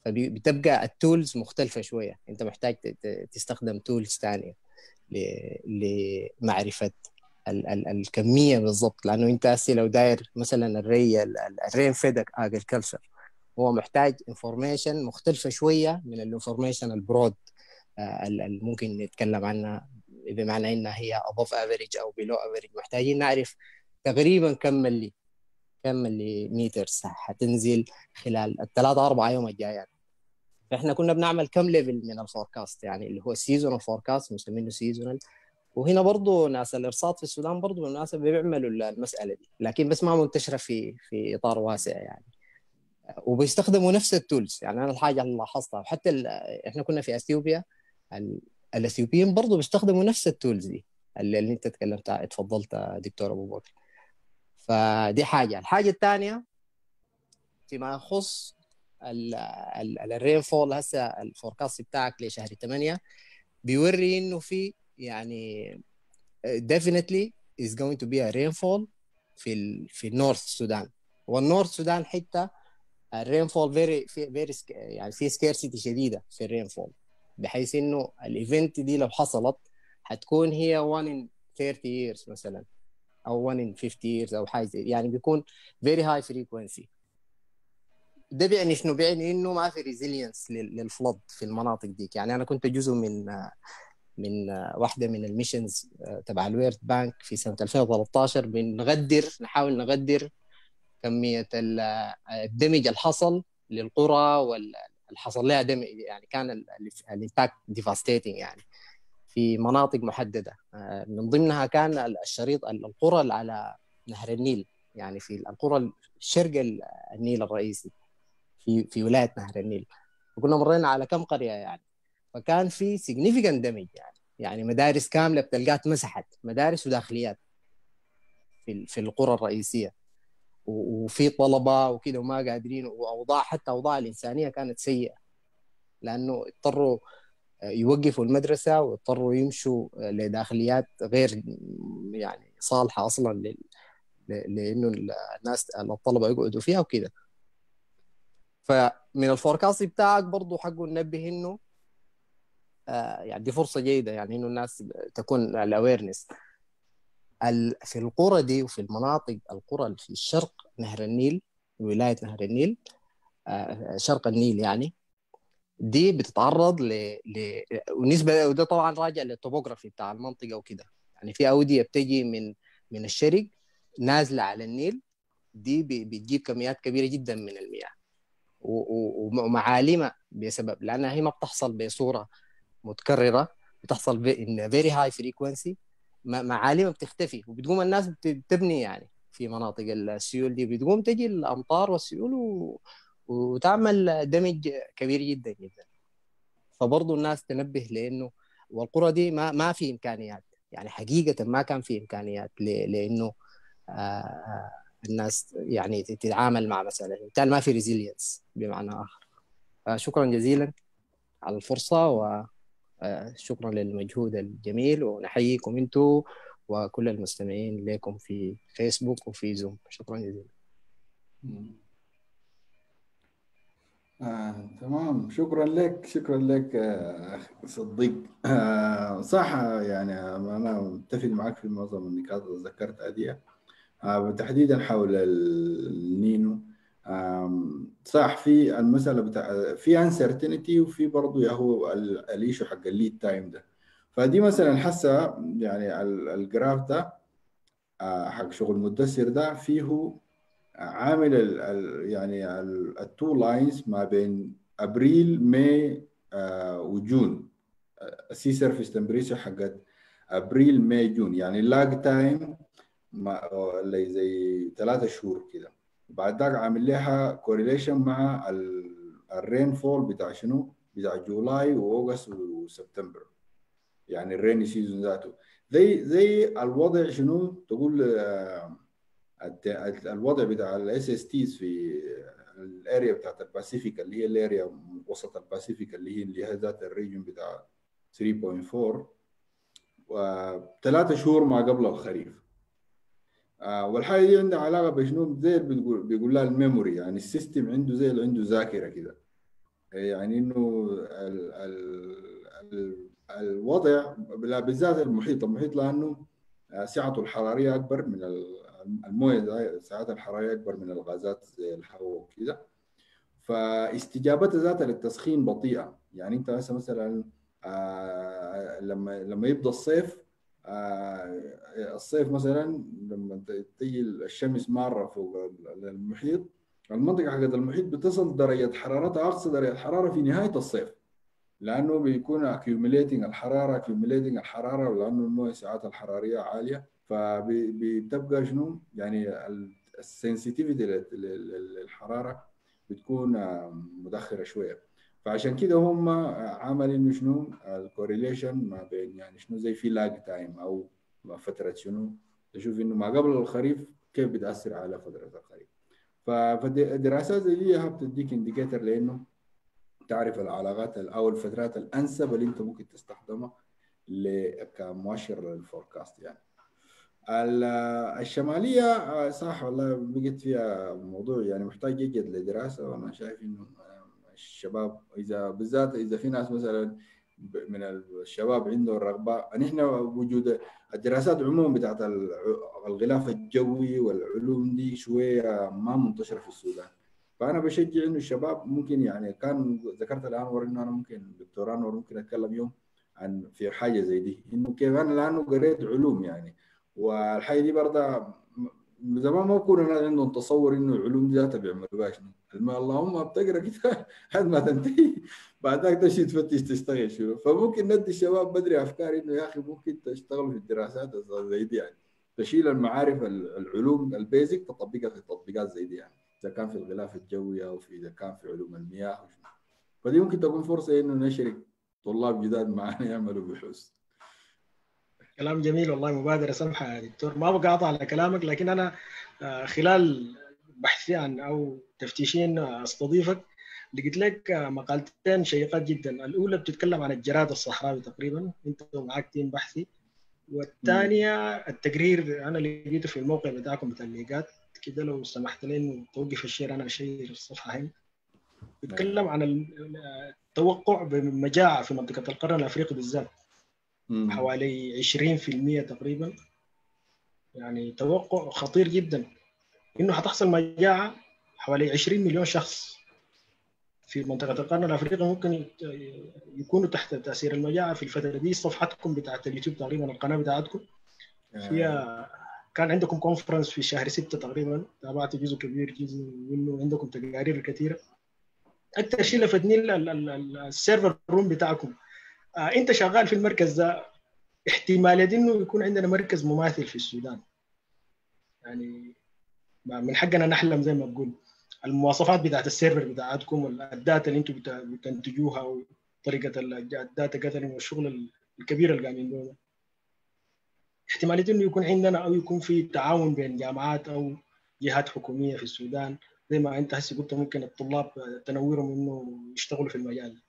فبتبقى ال tools مختلفة شوية. انت محتاج تستخدم tools ثانية لمعرفة ال ال الكمية بالضبط. لأنه انت هسه لو داير مثلا الري ال rain-fed agriculture هو محتاج information مختلفة شوية من ال information ال broad اللي ممكن نتكلم عنها بمعنى إنها هي above average أو below average. محتاجين نعرف تقريبا كم ملي كم ملي متر حتنزل خلال الثلاثة أربعة يوم الجايات فإحنا كنا بنعمل كم level من ال forecast يعني اللي هو seasonal forecast مسمينه seasonal وهنا برضو ناس الإرصاد في السودان برضو بالمناسبة بيعملوا المسألة دي لكن بس ما منتشرة في في إطار واسع يعني. وبيستخدموا نفس ال tools يعني أنا الحاجة اللي لاحظتها وحتى إحنا كنا في أثيوبيا ال- الأثيوبيين برضو بيستخدموا نفس ال tools دي اللي, اللي أنت تكلمت اتفضلت دكتور أبو بكر. فدي حاجة. الحاجة الثانية فيما يخص ال rainfall هسه ال forecast بتاعك لشهر 8 بيوري إنه في يعني definitely is going to be a rainfall في ال في ال north السودان وال north السودان حتة ال rainfall very very يعني في scarcity شديدة في ال rainfall بحيث إنه ال event دي لو حصلت حتكون هي 1 in 30 years مثلا. أو 1 in 50 years أو حاجة زي يعني بيكون very high frequency. ده بيعني شنو؟ بيعني إنه ما في resilience لل flood في المناطق ديك. يعني أنا كنت جزء من من واحدة من ال missions تبع ال World Bank في سنة 2013 بنقدر نحاول نقدر كمية ال damage اللي حصل للقرى واللي حصل لها damage يعني كان ال impact devastating يعني. في مناطق محددة. آه، من ضمنها كان الشريط القرى على نهر النيل يعني في القرى شرق النيل الرئيسي في في ولاية نهر النيل. وكنا مرينا على كم قرية يعني. فكان في significant دمج يعني. يعني مدارس كاملة بتلقاها اتمسحت مدارس وداخليات في في القرى الرئيسية. وفي طلبة وكذا وما قادرين واوضاع حتى أوضاع الإنسانية كانت سيئة. لأنه اضطروا يوقفوا المدرسة واضطروا يمشوا لداخليات غير يعني صالحة أصلا لأنه الناس الطلبة يقعدوا فيها وكذا فمن ال forecast بتاعك برضه حقه ننبه إنه آه يعني دي فرصة جيدة يعني إنه الناس تكون ال awareness في القرى دي وفي المناطق القرى في الشرق نهر النيل ولاية نهر النيل آه شرق النيل يعني دي بتتعرض ل, ل... ونسبة وده طبعا راجع لل topography بتاع المنطقة وكده. يعني في أودية بتجي من من الشرق نازلة على النيل دي بتجيب كميات كبيرة جدا من المياه. ومعالمها بسبب لأنها هي ما بتحصل بصورة متكررة بتحصل in very high frequency معالمها بتختفي وبتقوم الناس بتبني يعني في مناطق السيول دي. بتقوم تجي الأمطار والسيول و... وتعمل damage كبير جدا جدا. فبرضه الناس تنبه لأنه والقرى دي ما ما في إمكانيات. يعني حقيقة ما كان في إمكانيات لأنه آه الناس يعني تتعامل مع بالتالي ما في resilience بمعنى آخر. شكرا جزيلا على الفرصة وشكرا للمجهود الجميل. ونحييكم أنتم وكل المستمعين لكم في فيسبوك وفي زوم شكرا جزيلا. آه، تمام. شكرا لك شكرا لك صديق. آه، صح يعني أنا متفق معك في معظم النقاط اللي ذكرتها دي آه تحديدا حول النينو. صح في المسألة بتاع في uncertainty وفي برضه هو ال issue حق ال lead time ده. فدي مثلا حاسة يعني ال graph ده حق شغل مدثر ده فيه عامل ال ال يعني ال two lines ما بين أبريل ماي وجون. ال sea surface temperature حقت أبريل ماي جون. يعني ال lag time اللي زي ثلاثة شهور كده. بعد ذاك عامل لها correlation مع ال rainfall بتاع شنو؟ بتاع جولاي وأوغست وسبتمبر. يعني ال rain season ذاته. زي زي الوضع شنو؟ تقول الوضع بتاع ال SSTs في ال area بتاعت ال Pacific اللي هي ال area وسط ال Pacific اللي هي اللي هي ذات ال region بتاع 3.4 وثلاثة شهور ما قبل الخريف. آه والحاجة دي عندها علاقة بشنو؟ زي بيقول بيقول لها ال memory يعني ال system عنده زي اللي عنده ذاكرة كده. يعني إنه ال ال ال الوضع بالذات المحيط. المحيط لأنه سعته الحرارية أكبر من الموية سعتها الحرارية أكبر من الغازات زي الهواء وكده فاستجابتها ذاتها للتسخين بطيئة. يعني أنت مثلا مثلا آه لما لما يبدأ الصيف آه الصيف مثلا لما تيجي الشمس مارة فوق المحيط المنطقة حقت المحيط بتصل درجة حرارتها أقصى درجة حرارة في نهاية الصيف. لأنه بيكون accumulating الحرارة accumulating الحرارة لأنه الموية سعتها الحرارية عالية. فبتبقى شنو؟ يعني ال sensitivity للحرارة بتكون متأخرة شوية. فعشان كده هم عملوا شنو؟ ال correlation ما بين يعني شنو زي في lag time أو فترة شنو؟ تشوف إنه ما قبل الخريف كيف بتأثر على فترة الخريف. فالدراسات زي دي بتديك indicator لإنه تعرف العلاقات أو الفترات الأنسب اللي أنت ممكن تستخدمها كمؤشر لل forecast يعني. الشمالية صح والله بقت فيها موضوع يعني محتاج يجد لدراسة وأنا شايف إنه الشباب إذا بالذات إذا في ناس مثلا من الشباب عنده الرغبة نحن وجود الدراسات عموما بتاعت الغلاف الجوي والعلوم دي شوية ما منتشرة في السودان. فأنا بشجع إنه الشباب ممكن يعني كان ذكرت الانور إنه أنا ممكن دكتور انور ممكن أتكلم يوم عن في حاجة زي دي إنه كيف أنا لأنه قريت علوم يعني. والحاجة دي برضه زمان ما الناس عندهم تصور إنه العلوم ذاتها بيعملوا بها شنو اللهم بتقرأ كده [laughs] لحد ما تنتهي. بعد ذاك تمشي تفتش تشتغل شنو. فممكن ندي الشباب بدري أفكار إنه يا أخي ممكن تشتغلوا في الدراسات زي دي يعني. تشيل المعارف ال- العلوم البيزك تطبقها في تطبيقات زي دي يعني. إذا كان في الغلاف الجوي أو في إذا كان في علوم المياه وشنو. فدي ممكن تكون فرصة إنه نشرك طلاب جداد معنا يعملوا بحوث. كلام جميل والله مبادرة سمحة يا دكتور. ما بقاطع على كلامك لكن أنا آه، خلال بحثي عن أو تفتيشي آه، أستضيفك لقيت لك آه، مقالتين شيقات جدا. الأولى بتتكلم عن الجراد الصحراوي تقريبا. أنت ومعاك team بحثي. والثانية التقرير أنا لقيته في الموقع بتاعكم بتاع الإيقاد كده لو سمحت لي توقف ال share أنا أ share الصفحة هنا بيتكلم عن ال- التوقع بمجاعة في منطقة القرن الأفريقي بالذات. مم. حوالي 20% تقريبا. يعني توقع خطير جدا. إنه حتحصل مجاعة حوالي 20 مليون شخص في منطقة القرن الأفريقي. ممكن يكونوا تحت تأثير المجاعة. في الفترة دي صفحتكم بتاعت اليوتيوب تقريبا القناة بتاعتكم. فيها كان عندكم كونفرنس في شهر ستة تقريبا. تابعت جزء كبير جزء منه. عندكم تقارير كثيرة. أكثر شيء لفتني ال- ال- ال- ال- ال server room بتاعكم. آه انت شغال في المركز ده احتماليه إنه يكون عندنا مركز مماثل في السودان. يعني من حقنا نحلم زي ما بقول. المواصفات بتاعت ال server بتاعتكم وال data اللي أنتم بت- بتنتجوها وطريقة ال- ال data gathering والشغل الكبير اللي قاعدين به احتماليه إنه يكون عندنا أو يكون في تعاون بين جامعات أو جهات حكومية في السودان. زي ما أنت هسه قلت ممكن الطلاب تنورهم إنه يشتغلوا في المجال.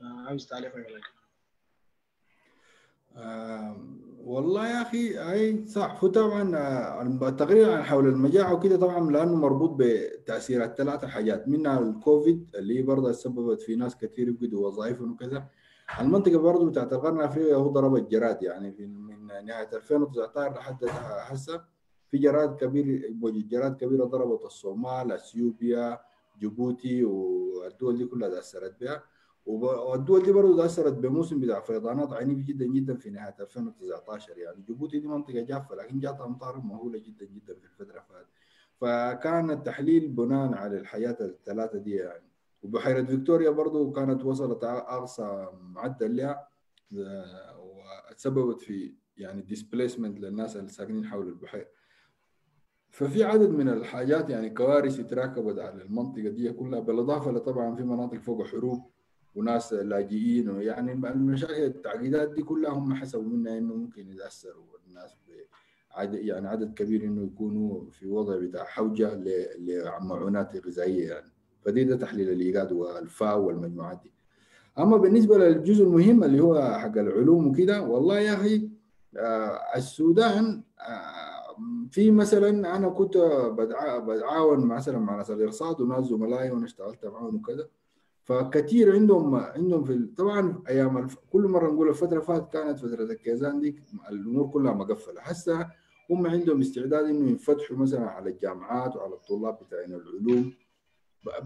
ده. عاوز تعليقك على الكلام. آه والله يا أخي أي صح طبعا آه، التقرير عن حول المجاعة وكده طبعا لأنه مربوط بتأثيرات ثلاثة حاجات منها الكوفيد اللي برضه سببت في ناس كثير يفقدوا وظائفهم وكذا المنطقة برضه بتاعت القرن الافريقي هو ضربت جراد يعني في من نهاية 2019 لحد هسه في جراد كبير جراد كبيرة ضربت الصومال أثيوبيا جيبوتي والدول دي كلها تأثرت بها والدول دي برضه تأثرت بموسم بتاع فيضانات عنيف جدا جدا في نهاية 2019 يعني. جيبوتي دي منطقة جافة لكن جات أمطار مهولة جدا جدا في الفترة فاتت. فكان التحليل بناء على الحياة الثلاثة دي يعني. وبحيرة فيكتوريا برضه كانت وصلت اقصى معدل لها آه، وتسببت في يعني displacement للناس اللي ساكنين حول البحيره ففي عدد من الحاجات يعني كوارث تراكبت على المنطقة دي كلها بالإضافة لطبعا في مناطق فوق حروب. وناس لاجئين ويعني المشاكل التعقيدات دي كلها هم حسبوا منها إنه ممكن يتأثروا الناس يعني عدد كبير إنه يكونوا في وضع بتاع حوجة لمعونات غذائية يعني. فدي ده تحليل الإيجاد والفاو والمجموعات دي. أما بالنسبة للجزء المهم اللي هو حق العلوم وكده والله يا أخي آه، السودان آه، في مثلا أنا كنت بتعاون مثلا مع ناس الإرصاد وناس زملائي وأنا اشتغلت معاهم وكذا فكثير عندهم عندهم في طبعا أيام الف... كل مرة نقول الفترة فاتت كانت فترة الكيزان دي الأمور كلها مقفلة. هسه هم عندهم استعداد إنه ينفتحوا مثلا على الجامعات وعلى الطلاب بتاعين العلوم.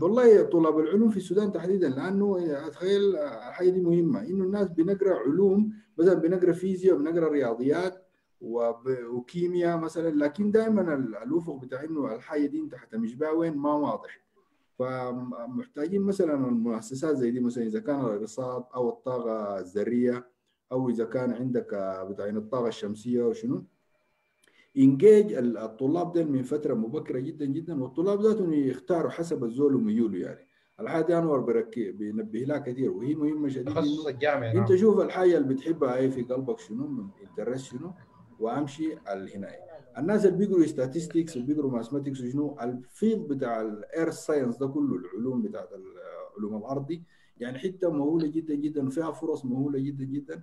والله طلاب العلوم في السودان تحديدا لأنه أتخيل الحاجة دي مهمة إنه الناس بنقرأ علوم مثلا بنقرأ فيزياء وبنقرا رياضيات وكيمياء مثلا لكن دائما ال- الافق بتاع إنه الحاجة دي أنت حتمشي بها وين ما واضح. فمحتاجين مثلا المؤسسات زي دي مثلا إذا كان الارصاد أو الطاقة الذرية أو إذا كان عندك بتاعين الطاقة الشمسية وشنو انجيج الطلاب دول من فترة مبكرة جدا جدا والطلاب ذاتهم يختاروا حسب الزول وميوله يعني. الحاجة دي أنور بركي بينبه لها كثير وهي مهمة شديد تخصص الجامعي أنت نعم. شوف الحاجة اللي بتحبها في قلبك شنو من شنو وأمشي على هنا الناس اللي بيقروا statistics وبيقروا mathematics وشنو ال field بتاع ال earth science ده كله العلوم بتاعت علوم الأرض دي يعني حتة مهولة جدا جدا وفيها فرص مهولة جدا جدا.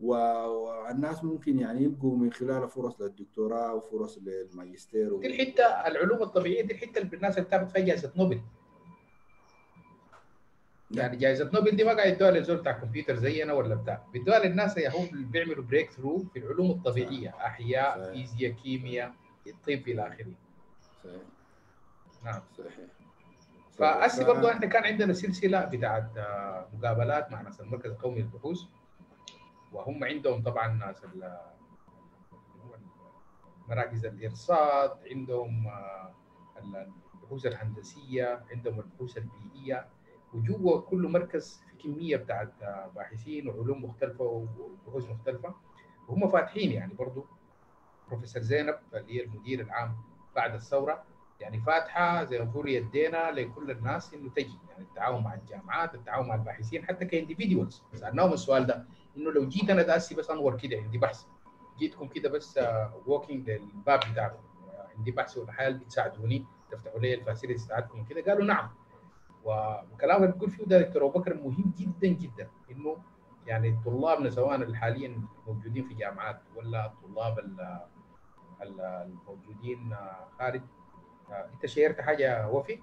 والناس ممكن يعني يلقوا من خلالها فرص للدكتوراه وفرص للماجستير و... دي الحتة العلوم الطبيعية دي الحتة اللي الناس اللي بتاخد فيها جائزة نوبل. يعني جائزة نوبل دي ما قاعد يدوها للزول بتاع كمبيوتر زينا ولا بتاع؟ بيدوها للناس اللي هم بيعملوا breakthrough في العلوم الطبيعية أحياء. فيزياء كيمياء طب إلى آخره. نعم. صحيح. فهسي برضه إحنا كان عندنا سلسلة بتاعت آه، مقابلات مع ناس المركز القومي للبحوث وهم عندهم طبعا ناس مراكز الإرصاد عندهم آه، البحوث الهندسية عندهم البحوث البيئية. وجوا كل مركز في كمية بتاعت آه، باحثين وعلوم مختلفة وبحوث مختلفة. وهم فاتحين يعني برضو. بروفيسور زينب اللي هي المدير العام بعد الثورة يعني فاتحة زي ما يدينا لكل الناس إنه تجي. يعني التعاون مع الجامعات التعاون مع الباحثين حتى ك individuals سألناهم السؤال ده إنه لو جيت أنا ده هسي بس انور كده عندي بحث. جيتكم كده بس ووكينج للباب بتاعكم. آه، عندي بحث ولا بتساعدوني تفتحوا لي ال facilities بتاعتكم كده قالوا نعم. وكلام اللي بيقول فيه ده دكتور أبو بكر مهم جدا جدا إنه يعني طلابنا سواء اللي حاليا موجودين في جامعات ولا الطلاب ال- ال- الموجودين خارج أنت share ت حاجة وفي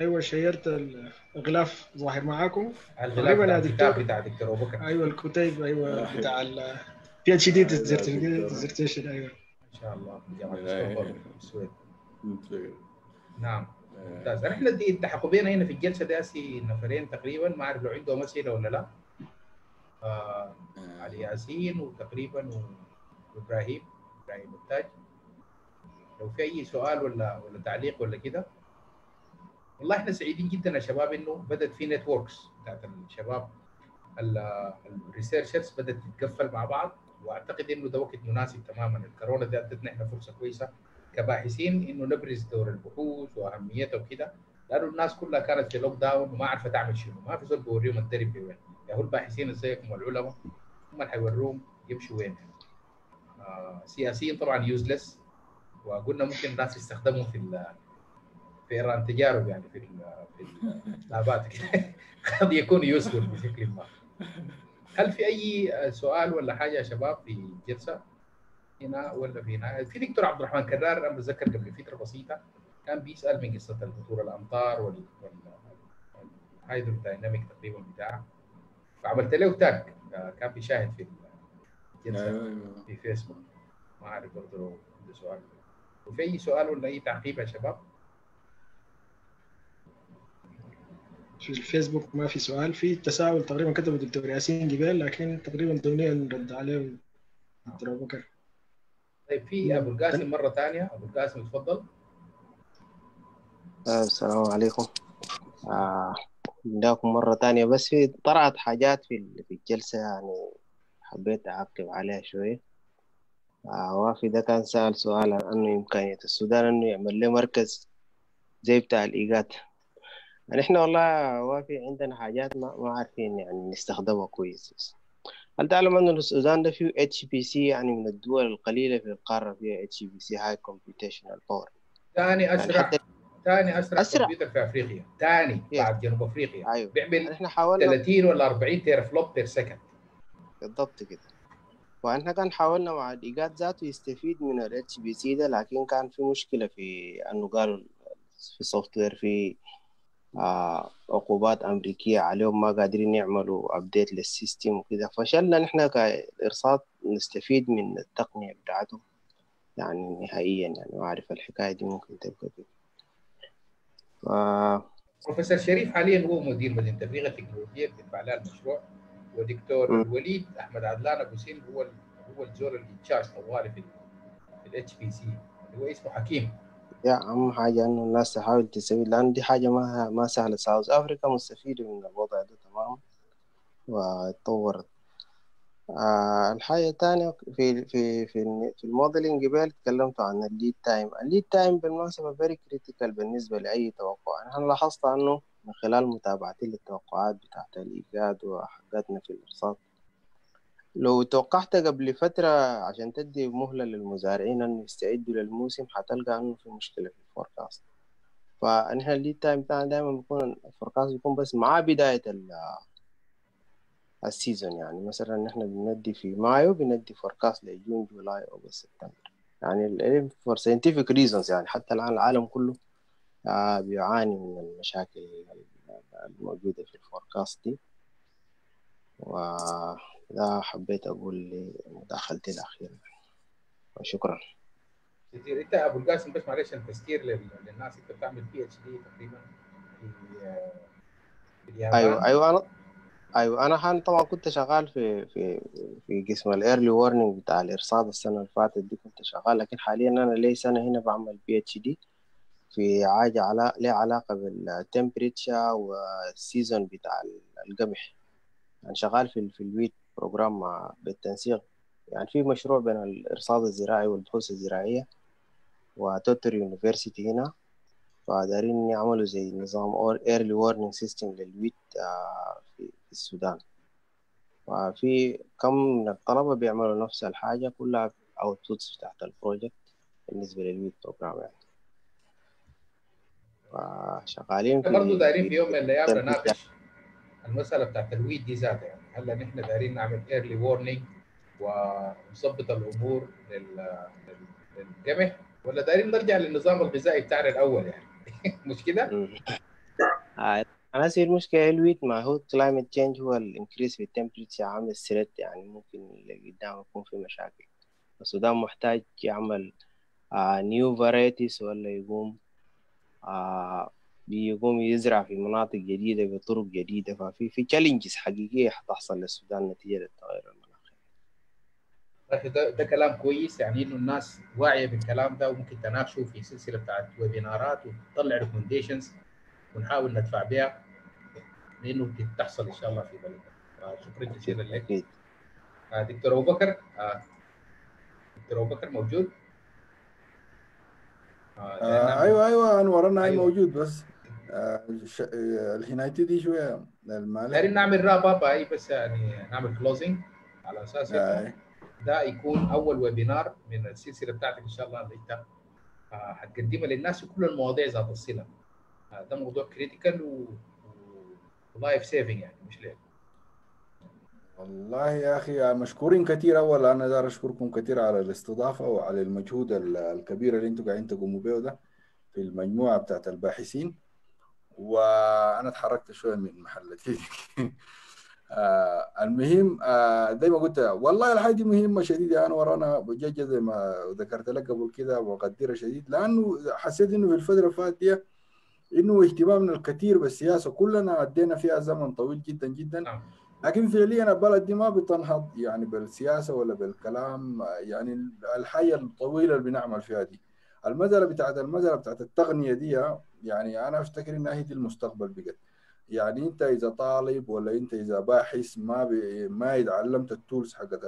أيوه share ت الغلاف ظاهر معاكم الغلاف بتاع الكتاب دكتور. بتاع دكتور أبو بكر أيوه الكتيب أيوه. بتاع ال PhD. dissertation أيوه إن شاء الله في جامعة السويد. نعم ممتاز. إحنا دي التحقوا بينا هنا في الجلسة دي هسي نفرين تقريبا. ما أعرف لو عندهم اسئله ولا لا. آه آه، علي ياسين وتقريبا وإبراهيم إبراهيم التاج. لو في أي سؤال ولا ولا تعليق ولا كده. والله إحنا سعيدين جدا يا شباب إنه بدأت في networks بتاعت الشباب. ال researchers بدأت تتقفل مع بعض. وأعتقد إنه ده وقت مناسب تماما. الكورونا دي أدتنا إحنا فرصة كويسة كباحثين إنه نبرز دور البحوث واهميتها وكده لأنه الناس كلها كانت في lockdown وما عارفة تعمل شنو ما في زول بيوريهم الدرب وين. يعني هو الباحثين زيكم والعلماء هم اللي حيوروهم يمشوا وين. آه سياسيين طبعا useless وقلنا ممكن الناس يستخدموا في في إجراء تجارب يعني في في ال lab ات [laughs] قد يكون useful بشكل ما. هل في أي سؤال ولا حاجة يا شباب في الجلسه هنا ولا في هنا. في دكتور عبد الرحمن كرار أنا بتذكر قبل فترة بسيطة كان بيسأل من قصة الهطول الأمطار وال ال hydrodynamic تقريبا بتاعه. فعملت له tag كان بيشاهد في الجلسه أيوه أيوه. في فيسبوك ما أعرف برضه لو عنده سؤال. وفي أي سؤال ولا أي تعقيب يا شباب؟ في الفيسبوك ما في سؤال. في تساؤل تقريبا كتبه الدكتور ياسين جبال لكن تقريبا دونيا نرد عليه دكتور ابو بكر طيب في أبو القاسم مرة ثانية. أبو القاسم تفضل آه، السلام عليكم. آه، بداكم مرة تانية بس في طرأت حاجات في ال- في الجلسة يعني حبيت أعقب عليها شوية. آه، وافي ده كان سأل سؤال عن أنه إمكانية السودان أنه يعمل له مركز زي بتاع الإيجاد. يعني والله وافي عندنا حاجات ما, ما عارفين يعني نستخدمها كويس. هل تعلم أن السودان ده فيه HPC يعني من الدول القليلة في القارة فيها HPC high computational power ثاني يعني اسرع حتى ثاني أسرع, أسرع. كمبيوتر في أفريقيا. ثاني Yes. بعد جنوب أفريقيا. أيوه. بيعمل يعني إحنا حاولنا 30 ولا 40 teraflop per second بالضبط كده. وإحنا كان حاولنا مع الإيجاد ذاته يستفيد من ال HPC ده لكن كان في مشكلة في أنه قالوا في ال software في عقوبات أمريكية عليهم ما قادرين يعملوا update لل system وكده فشلنا نحن كإرصاد نستفيد من التقنية بتاعته يعني نهائيا يعني ما أعرف الحكاية دي ممكن تبقى كده. ف... بروفيسور شريف حاليا هو مدير مدينه افريقيا التكنولوجية بتتبع لها المشروع ودكتور م. الوليد أحمد عدلان أبو سين هو هو الزول اللي in charge طوالي في ال HPC اللي هو اسمه حكيم. يا أهم حاجة إنه الناس تحاول تستفيد لأن دي حاجة ما ما سهلة. ساوث أفريقيا مستفيدة من الوضع ده تماما واتطورت آه الحاجة الثانية في في في في ال modeling قبل تكلمت عن ال lead time ال lead time بالمناسبة very critical بالنسبة لأي توقع. أنا لاحظت إنه من خلال متابعتي للتوقعات بتاعت الإيجاد وحقاتنا في الإرصاد لو توقعت قبل فترة عشان تدي مهلة للمزارعين أن يستعدوا للموسم حتلقى أنه في مشكلة في ال forecast. فنحن ال lead time بتاعنا دائما بيكون ال forecast بيكون بس مع بداية ال- season يعني. مثلا نحن بندي في مايو بندي forecast ل June July August September. يعني for scientific reasons يعني. حتى الآن العالم كله آه، بيعاني من المشاكل الموجودة في ال forecast دي. وده حبيت أقول لمداخلتي الأخيرة وشكرا كتير. أنت أبو القاسم بس معلش التذكير لل- للناس أنت بتعمل PhD تقريبا في اليابان؟ أيوة أيوة أنا أيوه أنا حان طبعا كنت شغال في في في قسم ال early warning بتاع الإرصاد السنة اللي فاتت دي كنت شغال لكن حاليا أنا لي سنة هنا بعمل PhD في حاجة على لها علاقة بال temperature وال season بتاع القمح. يعني شغال في في ال wheat program مع بالتنسيق. يعني في مشروع بين الإرصاد الزراعي والبحوث الزراعية وتوتوري university هنا. فدارين يعملوا زي نظام early warning system لل wheat في السودان. وفي كم من الطلبة بيعملوا نفس الحاجة كلها outputs تحت ال project بالنسبة لل wheat program يعني. وشغالين في برضه دايرين في يوم من الأيام نناقش المسألة بتاعت ال wheat دي ذاتها. يعني هلا نحن دايرين نعمل early warning ونظبط الأمور للقمح ولا دايرين نرجع للنظام الغذائي بتاعنا الأول يعني. [laughs] مش كده؟ [laughs] أنا اسف المشكلة ال wheat ما هو climate change هو ال increase في ال temperature عامل threat يعني ممكن اللي قدام يكون في مشاكل. السودان محتاج يعمل new varieties ولا يقوم آه بيقوم يزرع في مناطق جديدة بطرق جديدة ففي في challenges حقيقية حتحصل للسودان نتيجة للتغير المناخي. ده, ده كلام كويس يعني إنه الناس واعية بالكلام ده وممكن تناقشوا في سلسلة بتاعت webinar ات وتطلع recommendations ونحاول ندفع بها لإنه تحصل إن شاء الله في بلدنا. شكرا جزيلا لك. دكتور ابو بكر دكتور ابو بكر موجود؟ آه أيوه أيوه أنور أنا أيوة. موجود بس آه. الهنايتي دي شوية دايرين نعمل wrap up اي بس يعني نعمل closing على أساس آه. ده يكون أول webinar من السلسلة بتاعتك إن شاء الله اللي أنت آه هتقدمها للناس وكل المواضيع ذات الصلة. آه ده موضوع critical و... ولايف سيفنج يعني مش ليه والله يا أخي مشكورين كثير أول أنا دار أشكركم كثير على الاستضافة وعلى المجهود الكبير اللي أنتم قاعدين تقوموا به ده في المجموعة بتاعت الباحثين. وأنا اتحركت شوية من محلتي [laughs] آه المهم آه زي ما قلت والله الحاجة دي مهمة شديدة أنا بجد زي ما ذكرت لك قبل كده وقدرها شديد لأنه حسيت إنه في الفترة اللي فاتت دي إنه اهتمامنا الكثير بالسياسة كلنا ادينا فيها زمن طويل جدا جدا. لكن فعليا البلد دي ما بتنهض يعني بالسياسة ولا بالكلام يعني الحياة الطويلة اللي بنعمل فيها دي. المساله بتاعت المساله بتاعت التقنية دي يعني أنا أفتكر إنها هي دي المستقبل بجد. يعني أنت إذا طالب ولا أنت إذا باحث ما بي ما تعلمت ال tools حقت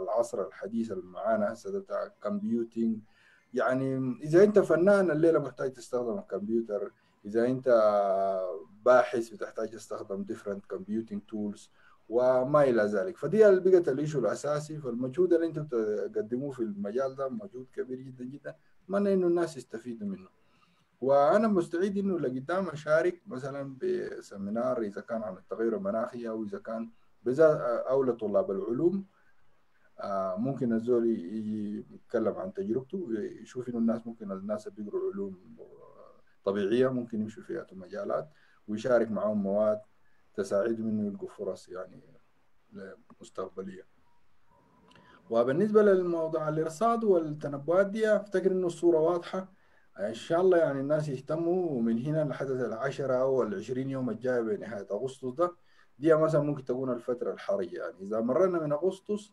العصر الحديث اللي معانا هسه بتاع ال computing يعني إذا أنت فنان الليلة محتاج تستخدم الكمبيوتر. إذا أنت باحث بتحتاج تستخدم different computing tools وما إلى ذلك. فدي بقت الايشو الأساسي. فالمجهود اللي أنتم بتقدموه في المجال ده مجهود كبير جدا جدا. اتمنى إنه الناس يستفيدوا منه. وأنا مستعد إنه لقدام أشارك مثلا بسمينار إذا كان عن التغير المناخي أو إذا كان أو لطلاب العلوم. ممكن الزول يتكلم عن تجربته يشوف إنه الناس ممكن الناس اللي بيقروا علوم طبيعية ممكن يمشوا فيها مجالات ويشارك معهم مواد تساعدهم إنه يلقوا فرص يعني مستقبليه وبالنسبة للموضوع الارصاد والتنبؤات دي أفتكر إنه الصورة واضحة. إن شاء الله يعني الناس يهتموا ومن هنا لحد العشرة أو العشرين يوم الجاي بنهايه أغسطس ده دي مثلا ممكن تكون الفترة الحرجة يعني. إذا مرينا من أغسطس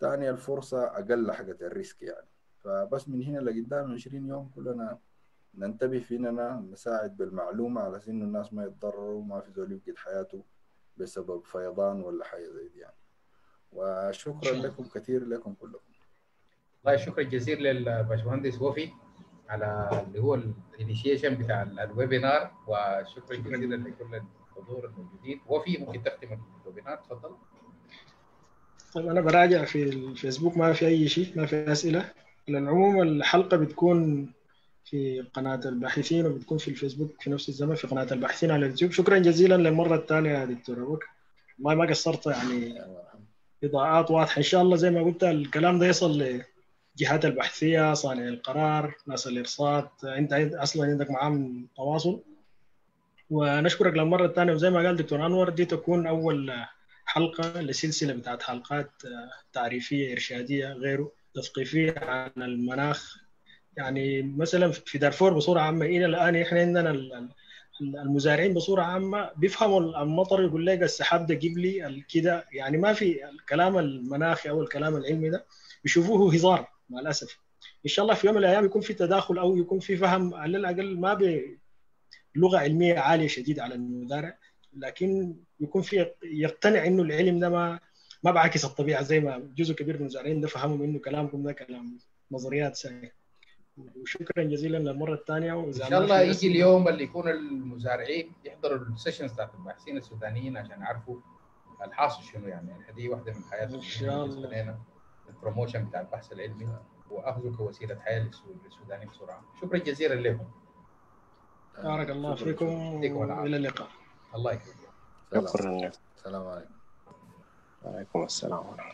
ثاني الفرصة أقل حقت ال risk يعني. فبس من هنا لقدام 20 يوم كلنا ننتبه فينا نساعد بالمعلومة على إنه الناس ما يتضرروا وما في زول يفقد حياته بسبب فيضان ولا حاجة زي دي يعني. وشكرا لكم كثير لكم كلكم. والله شكرا جزيلا للباشمهندس وفي على اللي هو الانيشيشن بتاع ال webinar وشكرا جزيلا لكل الحضور الموجودين. وفي ممكن تختم الويبينار تفضل. طيب أنا براجع في الفيسبوك ما في أي شيء ما في أسئلة. العموم الحلقة بتكون في قناة الباحثين وبتكون في الفيسبوك في نفس الزمن في قناة الباحثين على اليوتيوب. شكرا جزيلا للمرة الثانية يا دكتور أبو بكر ما ما قصرت يعني. إضاءات واضحة. إن شاء الله زي ما قلت الكلام ده يصل لجهات البحثية صانع القرار ناس الإرصاد. أنت أصلا عندك معاهم تواصل. ونشكرك للمرة الثانية. وزي ما قال دكتور أنور دي تكون أول حلقة لسلسلة بتاعت حلقات تعريفية إرشادية غيره تثقيفية عن المناخ. يعني مثلا في دارفور بصورة عامة إلى الآن إحنا عندنا المزارعين بصورة عامة بيفهموا المطر يقول لك السحاب ده جيب لي كده. يعني ما في الكلام المناخي أو الكلام العلمي ده بيشوفوه هزار مع الأسف. إن شاء الله في يوم من الأيام يكون في تداخل أو يكون في فهم. على الأقل ما بلغه علمية عالية شديد على المزارع لكن يكون في يقتنع إنه العلم ده ما ما بعكس الطبيعة زي ما جزء كبير من المزارعين ده فهموا منه كلامكم ده كلام نظريات سهله وشكرا جزيلا للمرة الثانية. إن شاء الله يجي اليوم اللي يكون المزارعين يحضروا ال sessions بتاعت الباحثين السودانيين عشان يعرفوا الحاصل شنو يعني. هذه واحدة من حياه إن شاء الله. ال promotion بتاع البحث العلمي وأخذه كوسيلة حياة للسودانيين بسرعة. شكرا جزيلا لكم بارك الله فيكم. والى اللقاء. الله يكرمك. شكرا السلام عليكم. وعليكم السلام ورحمة